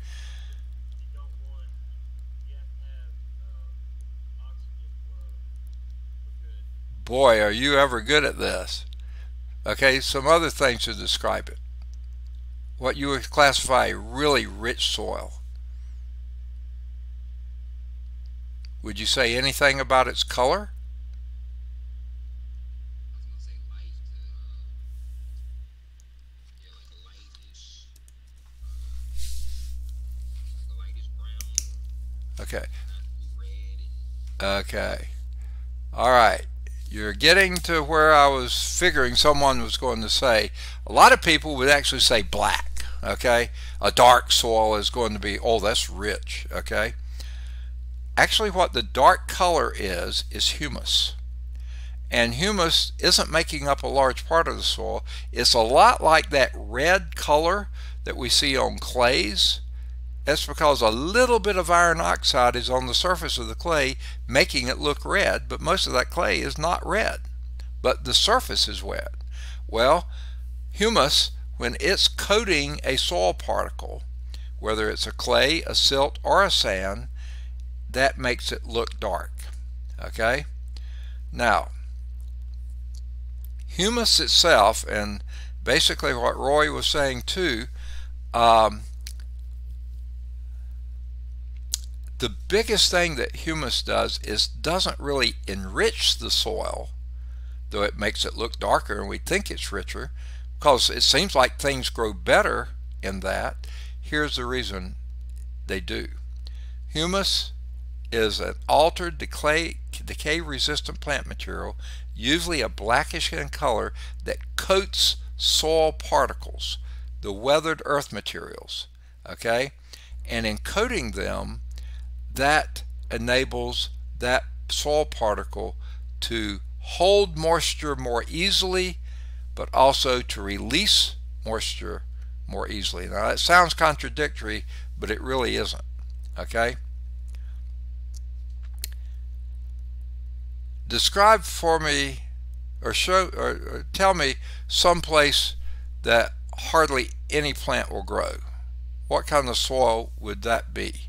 S1: Boy, are you ever good at this. Okay, some other things to describe it. What you would classify really rich soil. Would you say anything about its color? Okay. Okay. All right. You're getting to where I was figuring someone was going to say. A lot of people would actually say black. Okay. A dark soil is going to be, oh, that's rich. Okay. Actually, what the dark color is, is humus. And humus isn't making up a large part of the soil. It's a lot like that red color that we see on clays that's because a little bit of iron oxide is on the surface of the clay making it look red, but most of that clay is not red, but the surface is wet. Well, humus, when it's coating a soil particle, whether it's a clay, a silt, or a sand, that makes it look dark. Okay? Now, humus itself, and basically what Roy was saying too, um, the biggest thing that humus does is doesn't really enrich the soil, though it makes it look darker and we think it's richer, because it seems like things grow better in that. Here's the reason they do. Humus is an altered decay, decay resistant plant material, usually a blackish in color, that coats soil particles, the weathered earth materials. Okay? And in coating them, that enables that soil particle to hold moisture more easily, but also to release moisture more easily. Now that sounds contradictory, but it really isn't. Okay? Describe for me, or show or, or tell me some place that hardly any plant will grow. What kind of soil would that be?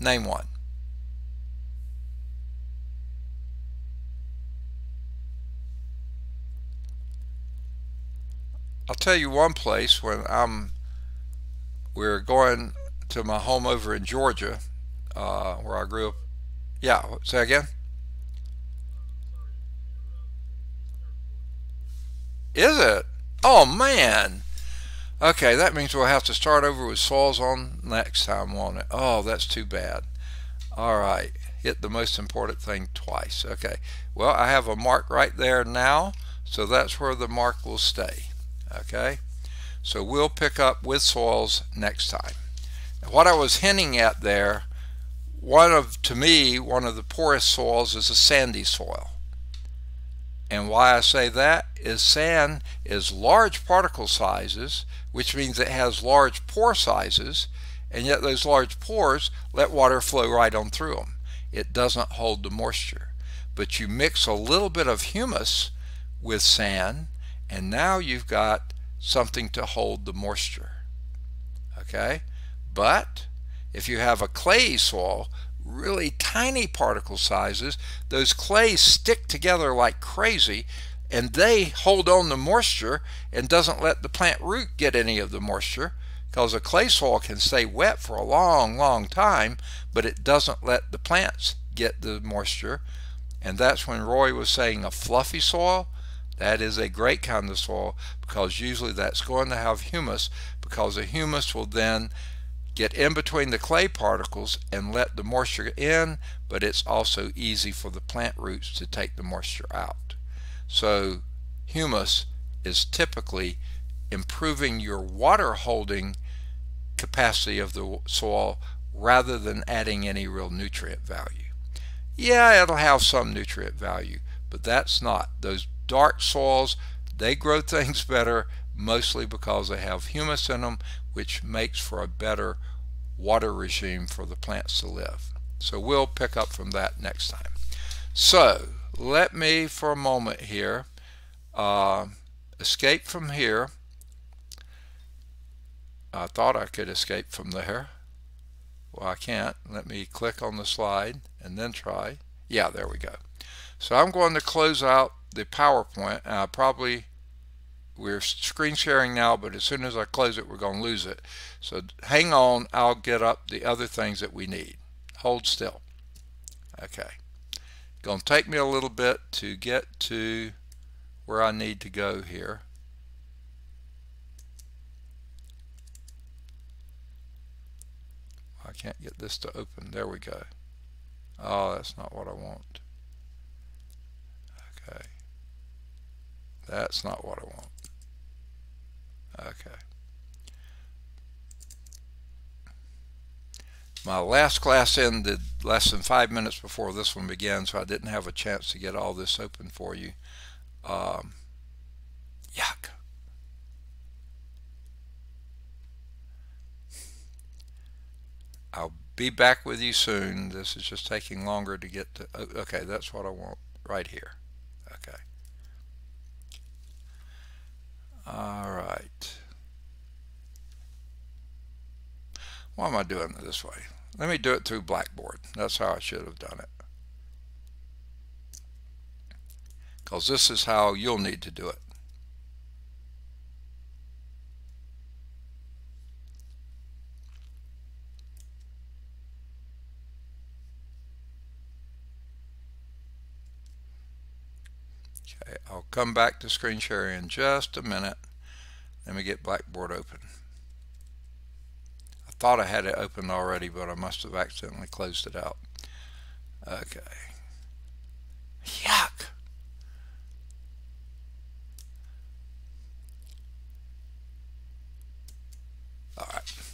S1: Name one. I'll tell you one place when I'm we're going to my home over in Georgia uh, where I grew up. Yeah, say again. Is it? Oh man. Okay, that means we'll have to start over with soils on next time, won't it? Oh, that's too bad. All right, hit the most important thing twice. Okay, well, I have a mark right there now, so that's where the mark will stay. Okay, so we'll pick up with soils next time. what I was hinting at there, one of, to me, one of the poorest soils is a sandy soil. And why I say that is sand is large particle sizes, which means it has large pore sizes, and yet those large pores let water flow right on through them. It doesn't hold the moisture. But you mix a little bit of humus with sand, and now you've got something to hold the moisture. Okay? But if you have a clay soil, really tiny particle sizes, those clays stick together like crazy and they hold on the moisture and doesn't let the plant root get any of the moisture because a clay soil can stay wet for a long, long time, but it doesn't let the plants get the moisture. And that's when Roy was saying a fluffy soil, that is a great kind of soil because usually that's going to have humus because the humus will then get in between the clay particles and let the moisture in, but it's also easy for the plant roots to take the moisture out. So humus is typically improving your water holding capacity of the soil rather than adding any real nutrient value. Yeah, it'll have some nutrient value, but that's not. Those dark soils, they grow things better mostly because they have humus in them, which makes for a better water regime for the plants to live. So we'll pick up from that next time. So let me for a moment here uh, escape from here. I thought I could escape from there. Well, I can't. Let me click on the slide and then try. Yeah, there we go. So I'm going to close out the PowerPoint. I probably we're screen sharing now, but as soon as I close it, we're going to lose it. So hang on, I'll get up the other things that we need. Hold still. Okay. Going to take me a little bit to get to where I need to go here. I can't get this to open. There we go. Oh, that's not what I want. Okay. That's not what I want. Okay. My last class ended less than five minutes before this one began, so I didn't have a chance to get all this open for you. Um, yuck. I'll be back with you soon. This is just taking longer to get to. Okay, that's what I want right here. Okay. All right. Why am I doing it this way? Let me do it through Blackboard. That's how I should have done it. Because this is how you'll need to do it. Okay, I'll come back to screen sharing in just a minute. Let me get Blackboard open. I thought I had it open already, but I must have accidentally closed it out. Okay. Yuck. All right.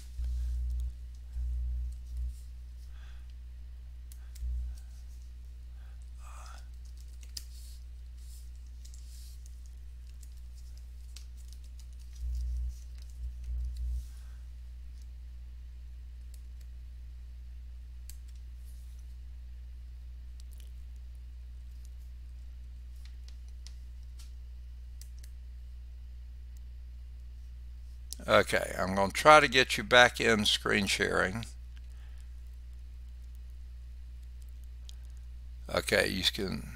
S1: Okay, I'm going to try to get you back in screen sharing. Okay, you can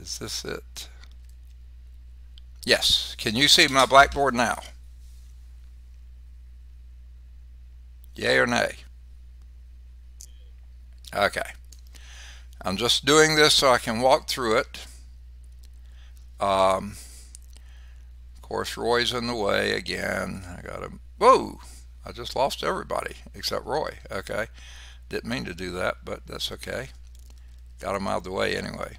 S1: Is this it? Yes. Can you see my blackboard now? Yay or nay? Okay. I'm just doing this so I can walk through it. Um, of course, Roy's in the way again. I got him. Whoa! I just lost everybody except Roy. Okay. Didn't mean to do that, but that's okay. Got him out of the way anyway.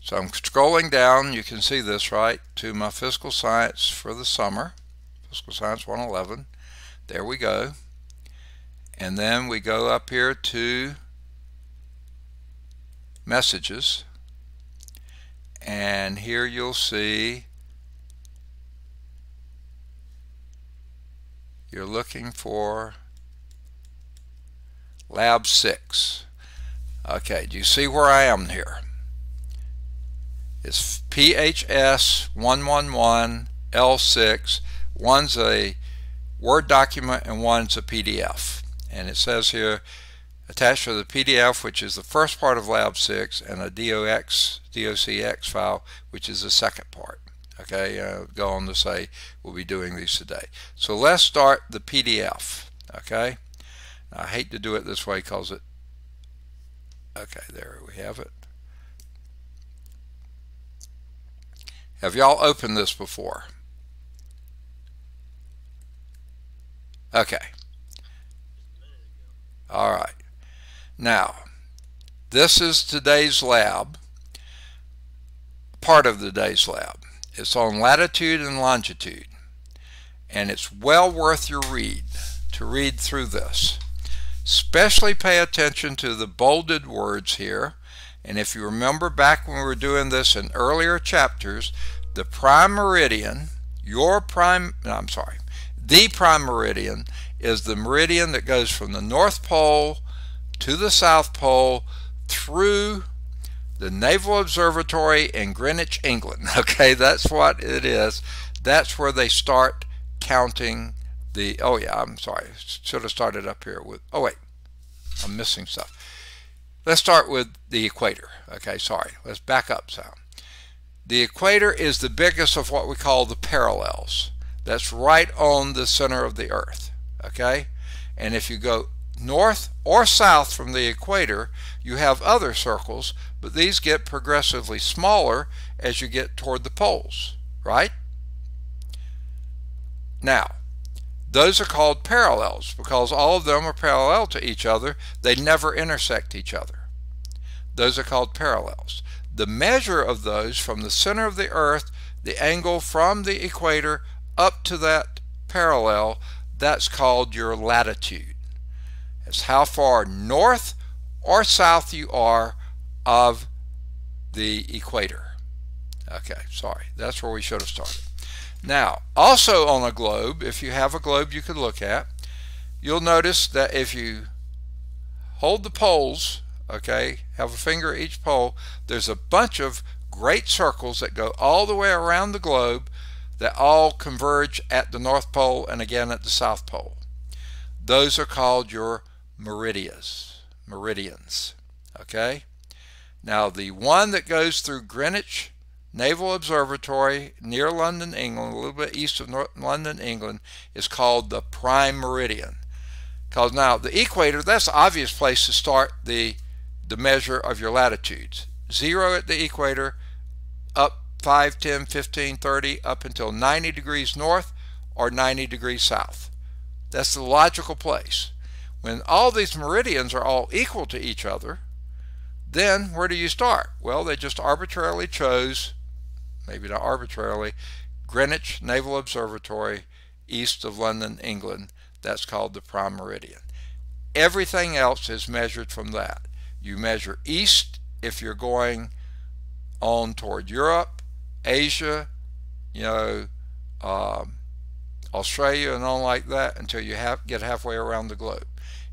S1: So I'm scrolling down, you can see this, right, to my Physical Science for the summer, Physical Science 111. There we go. And then we go up here to Messages. And here you'll see you're looking for Lab 6. Okay, do you see where I am here? It's PHS 111L6. One's a Word document and one's a PDF. And it says here, attached to the PDF, which is the first part of Lab 6, and a DOX, DOCX file, which is the second part. Okay, uh, go on to say we'll be doing these today. So let's start the PDF. Okay, I hate to do it this way because it, okay, there we have it. Have y'all opened this before? Okay. All right. Now, this is today's lab, part of the day's lab. It's on latitude and longitude, and it's well worth your read to read through this. Especially pay attention to the bolded words here. And if you remember back when we were doing this in earlier chapters, the prime meridian, your prime, no, I'm sorry, the prime meridian is the meridian that goes from the North Pole to the South Pole through the Naval Observatory in Greenwich, England. Okay, that's what it is. That's where they start counting the, oh yeah, I'm sorry, should have started up here with, oh wait, I'm missing stuff. Let's start with the equator. Okay, sorry, let's back up some. The equator is the biggest of what we call the parallels. That's right on the center of the earth. Okay? And if you go north or south from the equator, you have other circles, but these get progressively smaller as you get toward the poles, right? Now, those are called parallels because all of them are parallel to each other. They never intersect each other. Those are called parallels the measure of those from the center of the earth, the angle from the equator up to that parallel, that's called your latitude. It's how far north or south you are of the equator. Okay, sorry, that's where we should have started. Now, also on a globe, if you have a globe you could look at, you'll notice that if you hold the poles okay have a finger at each pole there's a bunch of great circles that go all the way around the globe that all converge at the North Pole and again at the South Pole those are called your meridians meridians okay now the one that goes through Greenwich Naval Observatory near London England a little bit east of North London England is called the prime meridian because now the equator that's the obvious place to start the the measure of your latitudes. Zero at the equator, up 5, 10, 15, 30, up until 90 degrees north or 90 degrees south. That's the logical place. When all these meridians are all equal to each other, then where do you start? Well, they just arbitrarily chose, maybe not arbitrarily, Greenwich Naval Observatory east of London, England. That's called the prime meridian. Everything else is measured from that. You measure east if you're going on toward Europe, Asia, you know, um, Australia and on like that until you have, get halfway around the globe.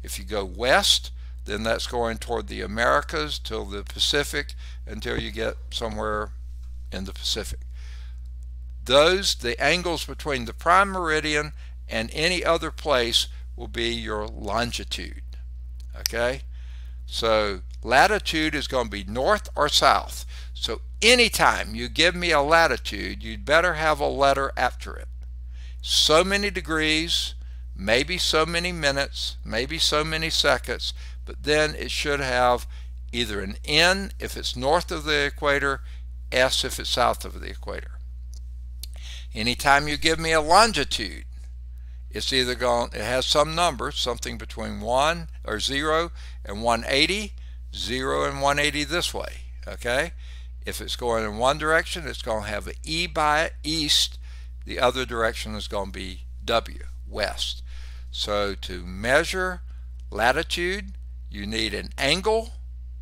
S1: If you go west, then that's going toward the Americas till the Pacific until you get somewhere in the Pacific. Those, the angles between the prime meridian and any other place will be your longitude. Okay? So latitude is going to be north or south. So anytime you give me a latitude, you'd better have a letter after it. So many degrees, maybe so many minutes, maybe so many seconds, but then it should have either an N if it's north of the equator, S if it's south of the equator. Anytime you give me a longitude, it's either going, it has some number, something between 1 or 0 and 180, 0 and 180 this way, okay? If it's going in one direction, it's going to have an E by east. The other direction is going to be W, west. So to measure latitude, you need an angle,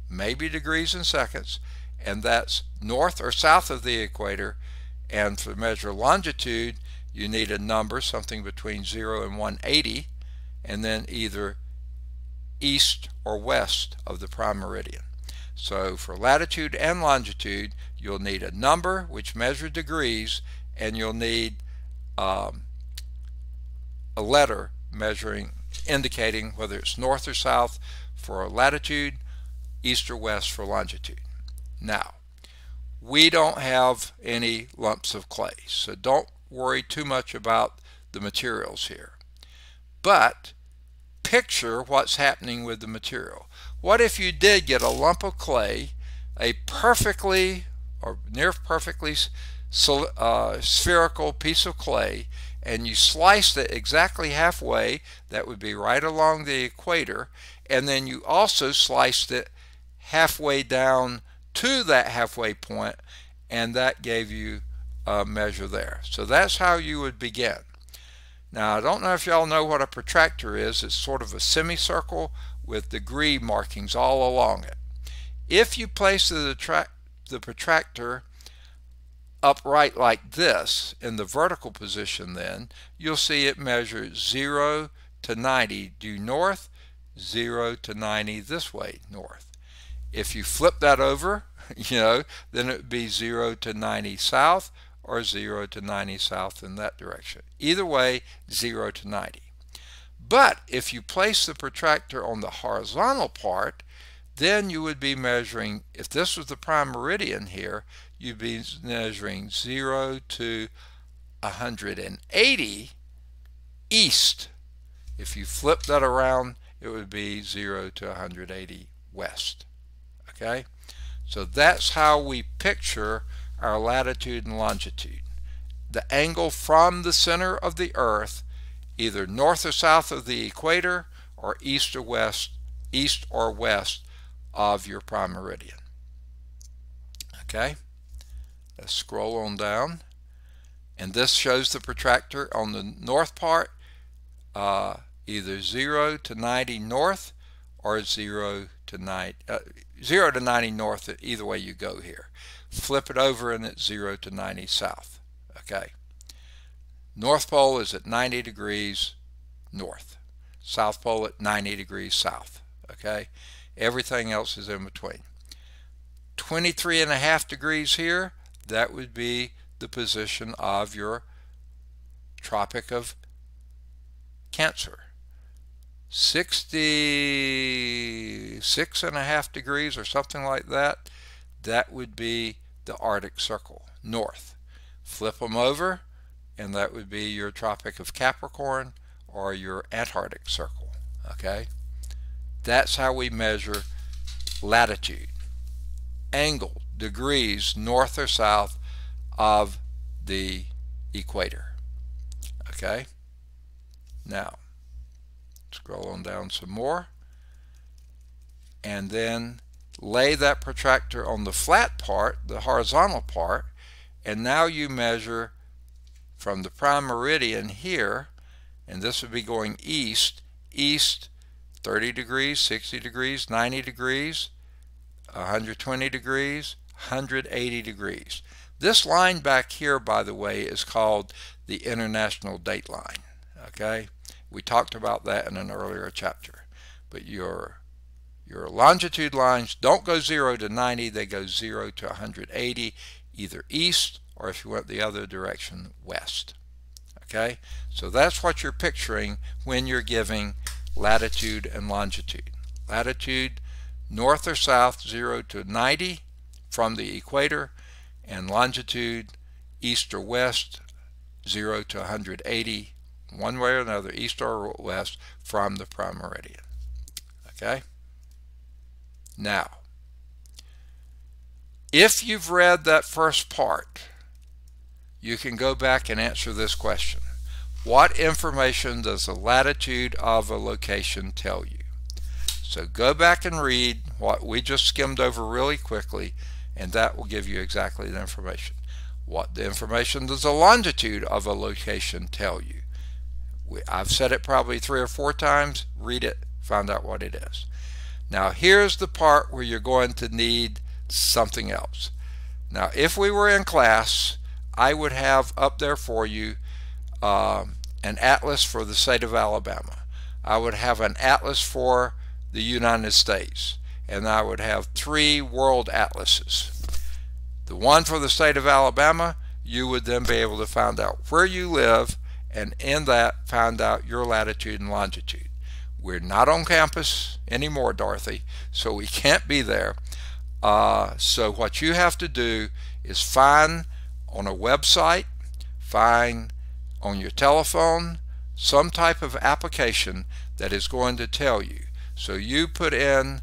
S1: maybe degrees and seconds, and that's north or south of the equator. And to measure longitude, you need a number, something between 0 and 180, and then either east or west of the prime meridian. So for latitude and longitude, you'll need a number which measures degrees, and you'll need um, a letter measuring, indicating whether it's north or south for latitude, east or west for longitude. Now, we don't have any lumps of clay, so don't worry too much about the materials here. But picture what's happening with the material. What if you did get a lump of clay, a perfectly or near perfectly uh, spherical piece of clay, and you sliced it exactly halfway, that would be right along the equator, and then you also sliced it halfway down to that halfway point, and that gave you a measure there. So that's how you would begin. Now, I don't know if y'all know what a protractor is. It's sort of a semicircle with degree markings all along it. If you place the, the protractor upright like this in the vertical position then, you'll see it measures 0 to 90 due north, 0 to 90 this way north. If you flip that over, you know, then it would be 0 to 90 south or 0 to 90 south in that direction. Either way, 0 to 90. But if you place the protractor on the horizontal part, then you would be measuring, if this was the prime meridian here, you'd be measuring 0 to 180 east. If you flip that around, it would be 0 to 180 west. Okay? So that's how we picture our latitude and longitude. The angle from the center of the earth, either north or south of the equator, or east or west, east or west of your prime meridian. Okay? Let's scroll on down. And this shows the protractor on the north part, uh, either 0 to 90 north or 0 to 90, uh, 0 to 90 north, either way you go here. Flip it over and it's 0 to 90 south. Okay. North Pole is at 90 degrees north. South Pole at 90 degrees south. Okay. Everything else is in between. 23 and a half degrees here that would be the position of your Tropic of Cancer. 66 and a half degrees or something like that, that would be the Arctic Circle, north. Flip them over, and that would be your Tropic of Capricorn or your Antarctic Circle, okay? That's how we measure latitude. Angle, degrees north or south of the equator. Okay? Now, scroll on down some more. And then lay that protractor on the flat part, the horizontal part, and now you measure from the prime meridian here, and this would be going east, east 30 degrees, 60 degrees, 90 degrees, 120 degrees, 180 degrees. This line back here, by the way, is called the international date line. Okay, we talked about that in an earlier chapter. But your your longitude lines don't go 0 to 90, they go 0 to 180, either east or if you went the other direction, west. Okay, so that's what you're picturing when you're giving latitude and longitude. Latitude, north or south, 0 to 90 from the equator, and longitude, east or west, 0 to 180, one way or another, east or west, from the prime meridian. Okay? Now, if you've read that first part, you can go back and answer this question. What information does the latitude of a location tell you? So go back and read what we just skimmed over really quickly and that will give you exactly the information. What the information does the longitude of a location tell you? I've said it probably three or four times. Read it, find out what it is. Now here's the part where you're going to need something else. Now if we were in class, I would have up there for you um, an atlas for the state of Alabama. I would have an atlas for the United States and I would have three world atlases. The one for the state of Alabama, you would then be able to find out where you live and in that find out your latitude and longitude. We're not on campus anymore, Dorothy, so we can't be there. Uh, so what you have to do is find on a website, find on your telephone, some type of application that is going to tell you. So you put in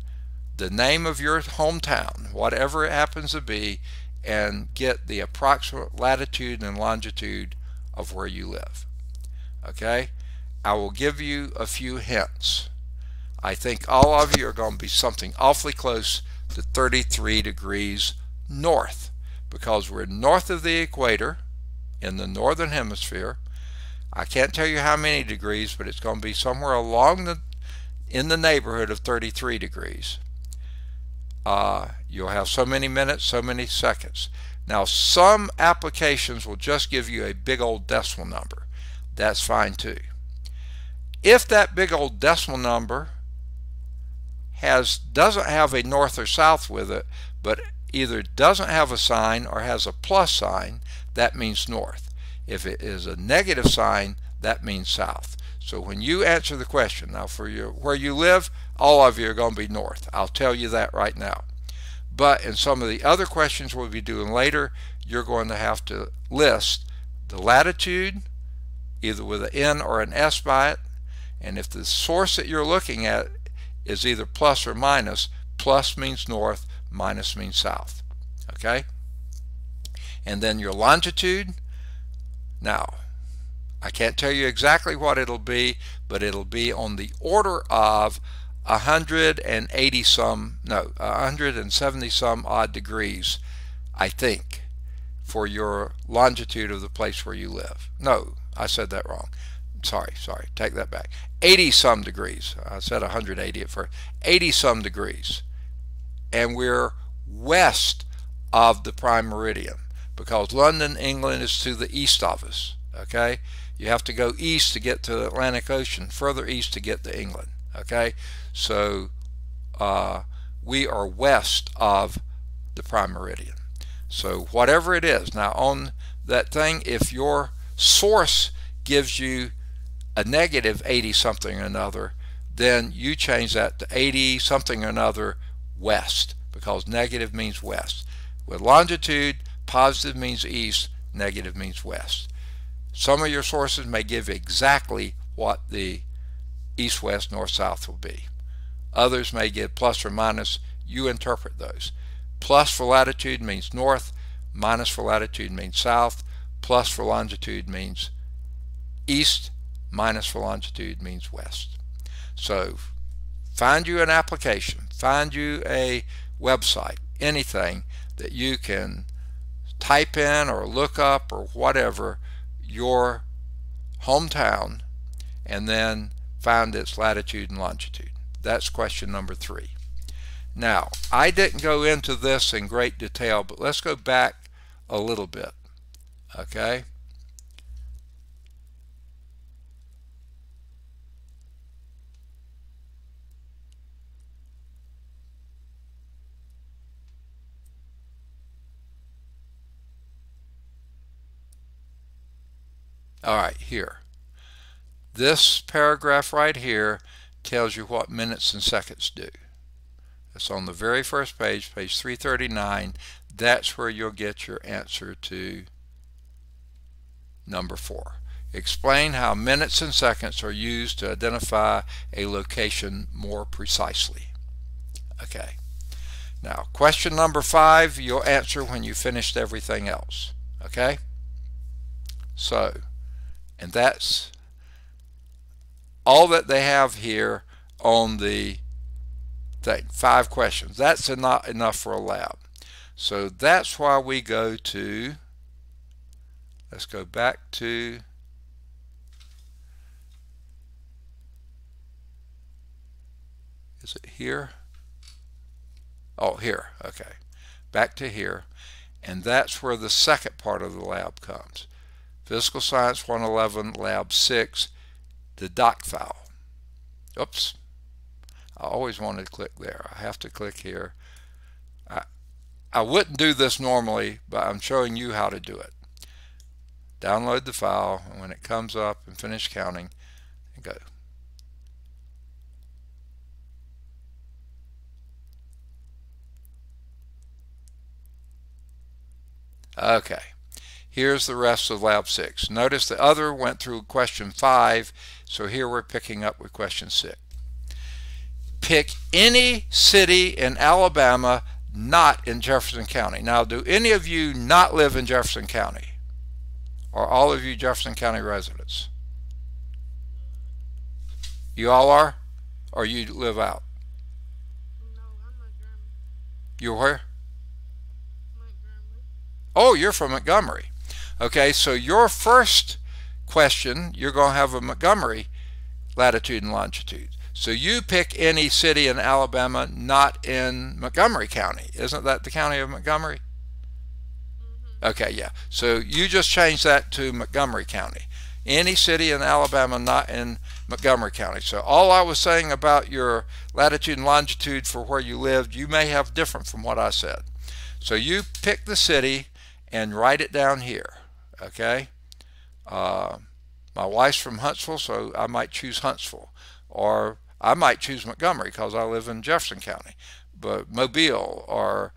S1: the name of your hometown, whatever it happens to be, and get the approximate latitude and longitude of where you live. Okay? I will give you a few hints. I think all of you are going to be something awfully close to 33 degrees north because we're north of the equator in the northern hemisphere. I can't tell you how many degrees, but it's going to be somewhere along the in the neighborhood of 33 degrees. Uh, you'll have so many minutes, so many seconds. Now, some applications will just give you a big old decimal number. That's fine too. If that big old decimal number has doesn't have a north or south with it, but either doesn't have a sign or has a plus sign, that means north. If it is a negative sign, that means south. So when you answer the question, now for your where you live, all of you are going to be north. I'll tell you that right now. But in some of the other questions we'll be doing later, you're going to have to list the latitude, either with an N or an S by it, and if the source that you're looking at is either plus or. Plus means north, minus means south. Okay? And then your longitude. Now, I can't tell you exactly what it'll be, but it'll be on the order of 180 some, no, 170 some odd degrees, I think, for your longitude of the place where you live. No, I said that wrong sorry, sorry, take that back. 80 some degrees. I said 180 at first. 80 some degrees. And we're west of the prime meridian because London, England is to the east of us. Okay? You have to go east to get to the Atlantic Ocean, further east to get to England. Okay? So uh, we are west of the prime meridian. So whatever it is, now on that thing, if your source gives you a negative 80 something or another, then you change that to 80 something or another west because negative means west. With longitude, positive means east, negative means west. Some of your sources may give exactly what the east, west, north, south will be. Others may give plus or minus. You interpret those. Plus for latitude means north, minus for latitude means south, plus for longitude means east, minus for longitude means west. So find you an application, find you a website, anything that you can type in or look up or whatever your hometown and then find its latitude and longitude. That's question number three. Now, I didn't go into this in great detail, but let's go back a little bit, okay? All right, here. This paragraph right here tells you what minutes and seconds do. It's on the very first page, page 339. That's where you'll get your answer to number four. Explain how minutes and seconds are used to identify a location more precisely. Okay. Now, question number five, you'll answer when you finished everything else. Okay? So, and that's all that they have here on the thing. Five questions. That's not enough for a lab. So that's why we go to, let's go back to is it here? Oh, here. Okay. Back to here. And that's where the second part of the lab comes. Physical Science 111, Lab 6, the doc file. Oops. I always want to click there. I have to click here. I, I wouldn't do this normally, but I'm showing you how to do it. Download the file, and when it comes up and finish counting, and go. Okay, here's the rest of lab 6. Notice the other went through question 5, so here we're picking up with question 6. Pick any city in Alabama not in Jefferson County. Now, do any of you not live in Jefferson County? Or all of you Jefferson County residents? You all are? Or you live out?
S2: No, I'm Montgomery.
S1: You where?
S2: Montgomery.
S1: Oh, you're from Montgomery. Okay, so your first question, you're going to have a Montgomery latitude and longitude. So you pick any city in Alabama not in Montgomery County. Isn't that the county of Montgomery?
S2: Mm-hmm.
S1: Okay, yeah. So you just change that to Montgomery County. Any city in Alabama not in Montgomery County. So all I was saying about your latitude and longitude for where you lived, you may have different from what I said. So you pick the city and write it down here. Okay. Uh, my wife's from Huntsville, so I might choose Huntsville. Or I might choose Montgomery because I live in Jefferson County. But Mobile or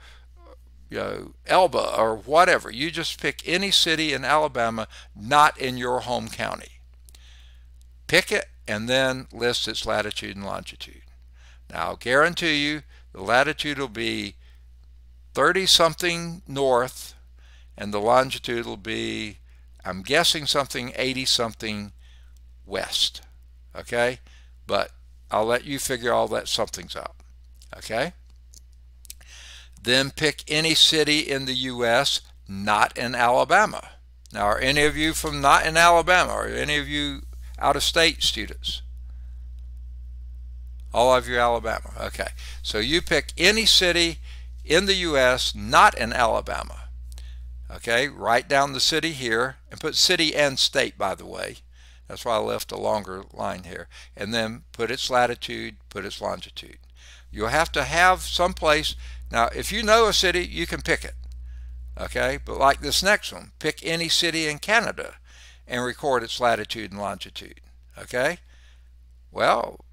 S1: you know, Elba or whatever. You just pick any city in Alabama not in your home county. Pick it and then list its latitude and longitude. Now, I'll guarantee you the latitude will be 30 something north and the longitude will be, I'm guessing something 80 something west. Okay? But I'll let you figure all that something's out. Okay? Then pick any city in the U.S. not in Alabama. Now, are any of you from not in Alabama? Are any of you out-of-state students? All of you Alabama. Okay. So you pick any city in the U.S. not in Alabama. Okay. Write down the city here and put city and state, by the way. That's why I left a longer line here. And then put its latitude, put its longitude. You'll have to have some place. Now, if you know a city, you can pick it. Okay. But like this next one, pick any city in Canada and record its latitude and longitude. Okay. Well,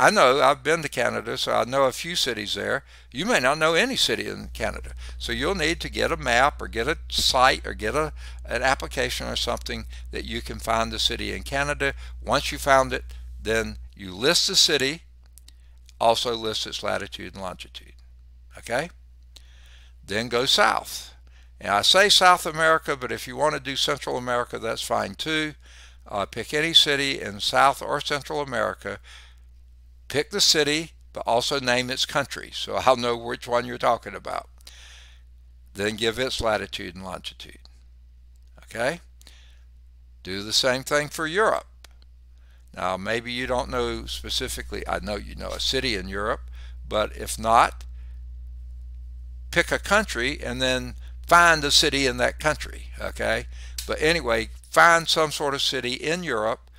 S1: I know I've been to Canada, so I know a few cities there. You may not know any city in Canada. So you'll need to get a map or get a site or get a, an application or something that you can find the city in Canada. Once you found it, then you list the city, also list its latitude and longitude. Okay? Then go south. And I say South America, but if you want to do Central America, that's fine too. Uh, pick any city in South or Central America pick the city, but also name its country so I'll know which one you're talking about. Then give its latitude and longitude. Okay? Do the same thing for Europe. Now, maybe you don't know specifically, I know you know a city in Europe, but if not, pick a country and then find a city in that country. Okay? But anyway, find some sort of city in Europe,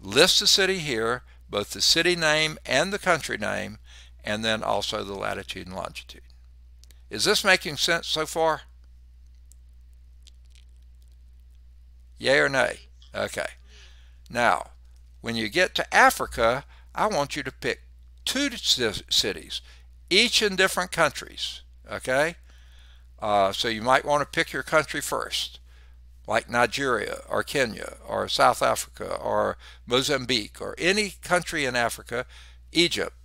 S1: list the city here, both the city name and the country name, and then also the latitude and longitude. Is this making sense so far? Yay or nay? Okay. Now, when you get to Africa, I want you to pick two cities, each in different countries. Okay? Uh, so you might want to pick your country first, like Nigeria or Kenya or South Africa or Mozambique or any country in Africa, Egypt,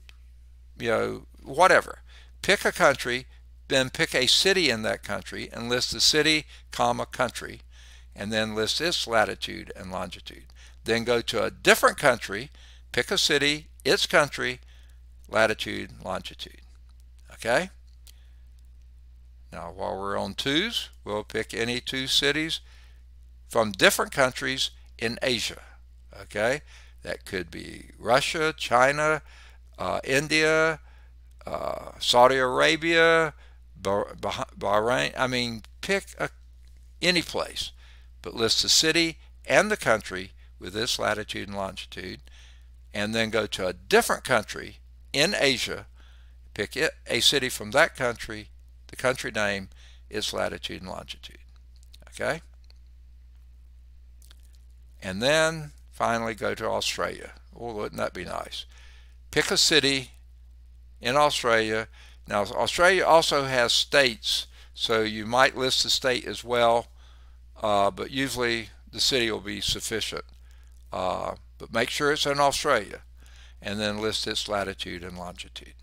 S1: you know, whatever. Pick a country, then pick a city in that country and list the city, comma, country, and then list its latitude and longitude. Then go to a different country, pick a city, its country, latitude, longitude. Okay? Now, while we're on twos, we'll pick any two cities from different countries in Asia. Okay? That could be Russia, China, uh, India, uh, Saudi Arabia, Bahrain. I mean, pick a, any place, but list the city and the country with its latitude and longitude, and then go to a different country in Asia, pick it, a city from that country, the country name, its latitude and longitude. Okay? And then finally go to Australia. Oh, wouldn't that be nice? Pick a city in Australia. Now, Australia also has states, so you might list the state as well, uh, but usually the city will be sufficient. Uh, but make sure it's in Australia and then list its latitude and longitude.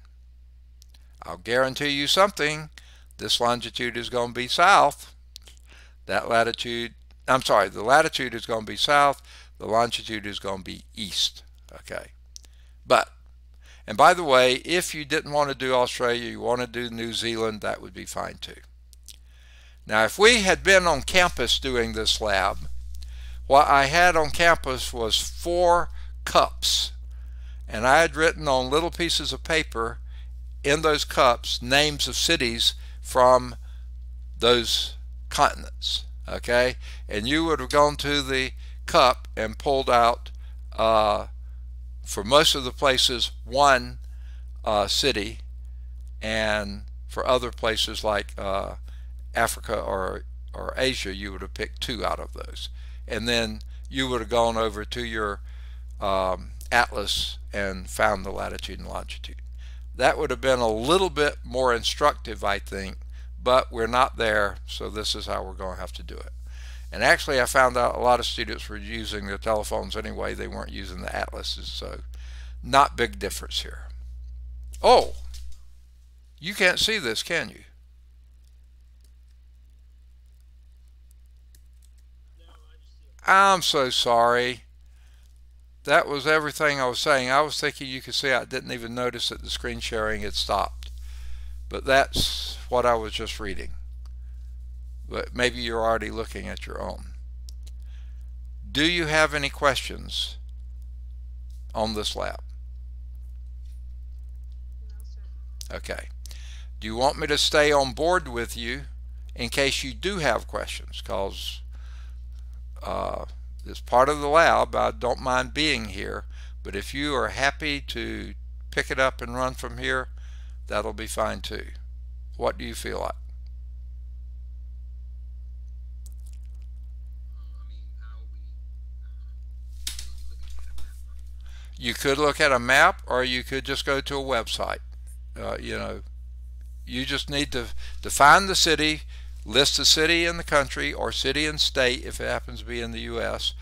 S1: I'll guarantee you something. This longitude is going to be south. That latitude, I'm sorry, the latitude is going to be south. The longitude is going to be east. Okay. But, and by the way, if you didn't want to do Australia, you want to do New Zealand, that would be fine too. Now, if we had been on campus doing this lab, what I had on campus was four cups. And I had written on little pieces of paper in those cups names of cities from those continents. Okay? And you would have gone to the cup and pulled out, uh, for most of the places, one uh, city. And for other places like uh, Africa or, or Asia, you would have picked two out of those and then you would have gone over to your um, atlas and found the latitude and longitude. That would have been a little bit more instructive, I think, but we're not there, so this is how we're going to have to do it. And actually, I found out a lot of students were using their telephones anyway. They weren't using the atlases, so not big difference here. Oh, you can't see this, can you? I'm so sorry. That was everything I was saying. I was thinking you could see I didn't even notice that the screen sharing had stopped. But that's what I was just reading. But maybe you're already looking at your own. Do you have any questions on this lab?
S2: No,
S1: Okay. Do you want me to stay on board with you in case you do have questions? Because uh, it's part of the lab. I don't mind being here, but if you are happy to pick it up and run from here, that'll be fine too. What do you feel like? You could look at a map or you could just go to a website. Uh, you know, you just need to, find the city, list the city and the country or city and state if it happens to be in the U.S.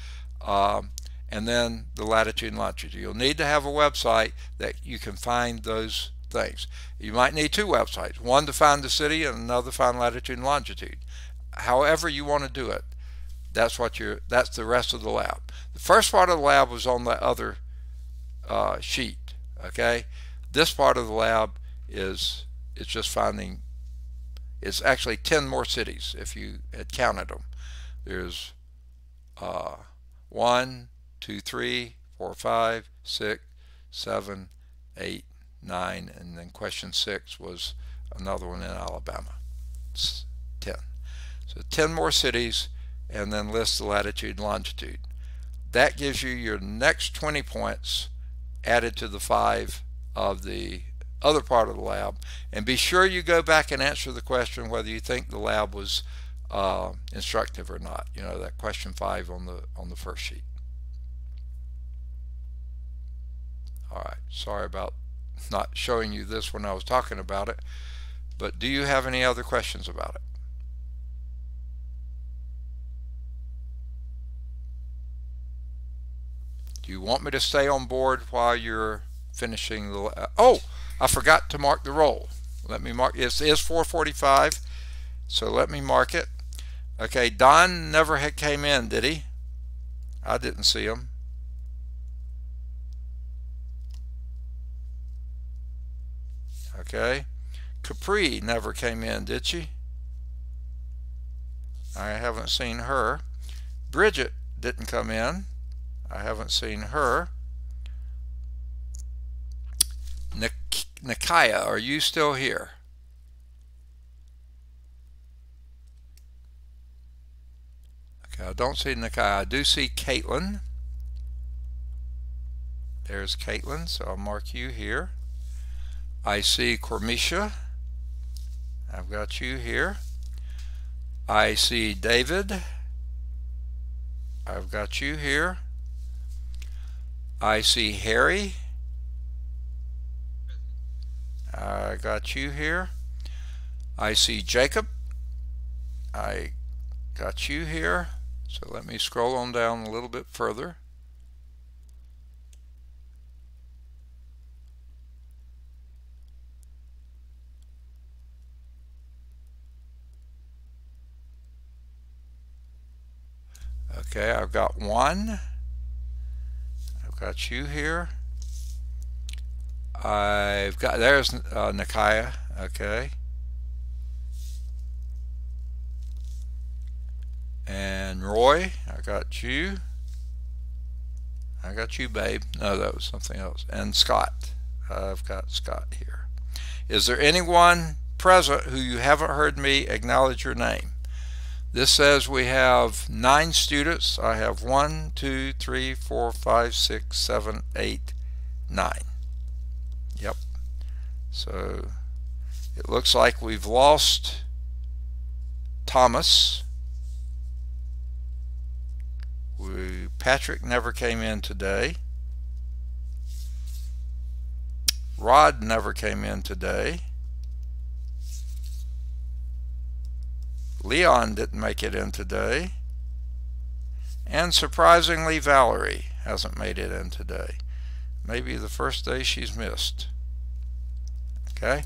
S1: Um, and then the latitude and longitude. You'll need to have a website that you can find those things. You might need two websites, one to find the city and another to find latitude and longitude. However you want to do it, that's what you're. That's the rest of the lab. The first part of the lab was on the other uh, sheet. Okay, this part of the lab is it's just finding it's actually 10 more cities if you had counted them. There's uh, 1, 2, 3, 4, 5, 6, 7, 8, 9, and then question 6 was another one in Alabama. It's 10. So 10 more cities and then list the latitude and longitude. That gives you your next 20 points added to the 5 of the other part of the lab and be sure you go back and answer the question whether you think the lab was uh, instructive or not. You know, that question five on the on the first sheet. All right, sorry about not showing you this when I was talking about it, but do you have any other questions about it? Do you want me to stay on board while you're finishing the, uh, oh, I forgot to mark the roll. Let me mark, it is 445, so let me mark it. Okay, Don never had came in, did he? I didn't see him. Okay. Capri never came in, did she? I haven't seen her. Bridget didn't come in. I haven't seen her. Nik Nikaya, are you still here? Okay, I don't see Nikaya. I do see Caitlin. There's Caitlin, so I'll mark you here. I see Cormisha. I've got you here. I see David. I've got you here. I see Harry. I got you here. I see Jacob. I got you here. So let me scroll on down a little bit further. Okay, I've got one. I've got you here. I've got, there's uh, Nikaya, okay. And Roy, I got you. I got you, babe. No, that was something else. And Scott. I've got Scott here. Is there anyone present who you haven't heard me acknowledge your name? This says we have nine students. I have one, two, three, four, five, six, seven, eight, nine. Yep. So it looks like we've lost Thomas. We, Patrick never came in today. Rod never came in today. Leon didn't make it in today. And surprisingly, Valerie hasn't made it in today. Maybe the first day she's missed. Okay?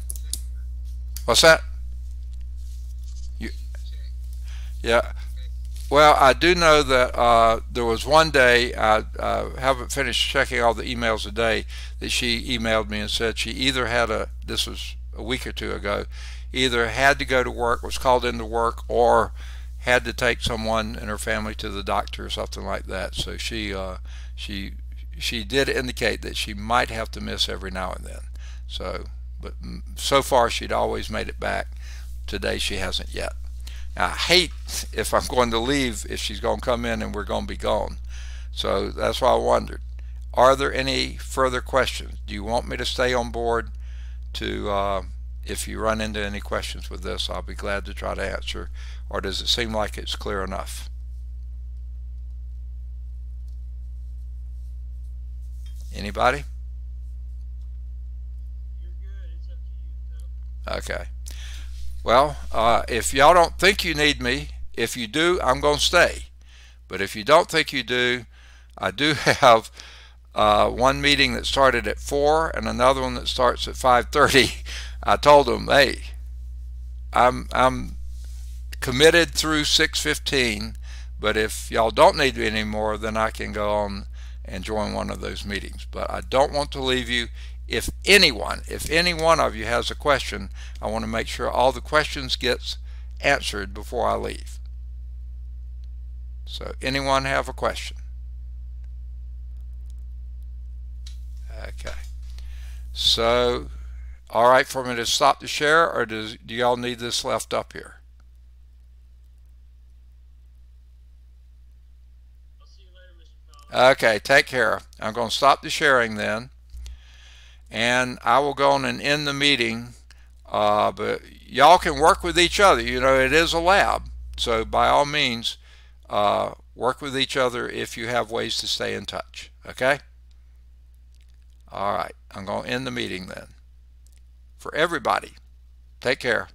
S1: What's that? You, yeah. Well, I do know that uh, there was one day, I uh, haven't finished checking all the emails today, that she emailed me and said she either had a, this was a week or two ago, either had to go to work, was called into work, or had to take someone in her family to the doctor or something like that. So she uh, she she did indicate that she might have to miss every now and then. So, but so far she'd always made it back. Today she hasn't yet. Now, I hate if I'm going to leave if she's going to come in and we're going to be gone. So that's why I wondered. Are there any further questions? Do you want me to stay on board to uh, if you run into any questions with this, I'll be glad to try to answer. Or does it seem like it's clear enough? Anybody? Okay. Well, uh, if y'all don't think you need me, if you do, I'm going to stay. But if you don't think you do, I do have uh, one meeting that started at 4 and another one that starts at 5.30 I told them, hey, I'm I'm committed through 615, but if y'all don't need me anymore, then I can go on and join one of those meetings. But I don't want to leave you. If anyone, if any one of you has a question, I want to make sure all the questions gets answered before I leave. So anyone have a question? Okay. So all right for me to stop the share or does, do y'all need this left up here? Later, okay, take care. I'm going to stop the sharing then. And I will go on and end the meeting. Uh, but y'all can work with each other. You know, it is a lab. So by all means, uh, work with each other if you have ways to stay in touch. Okay? All right. I'm going to end the meeting then. For everybody, take care.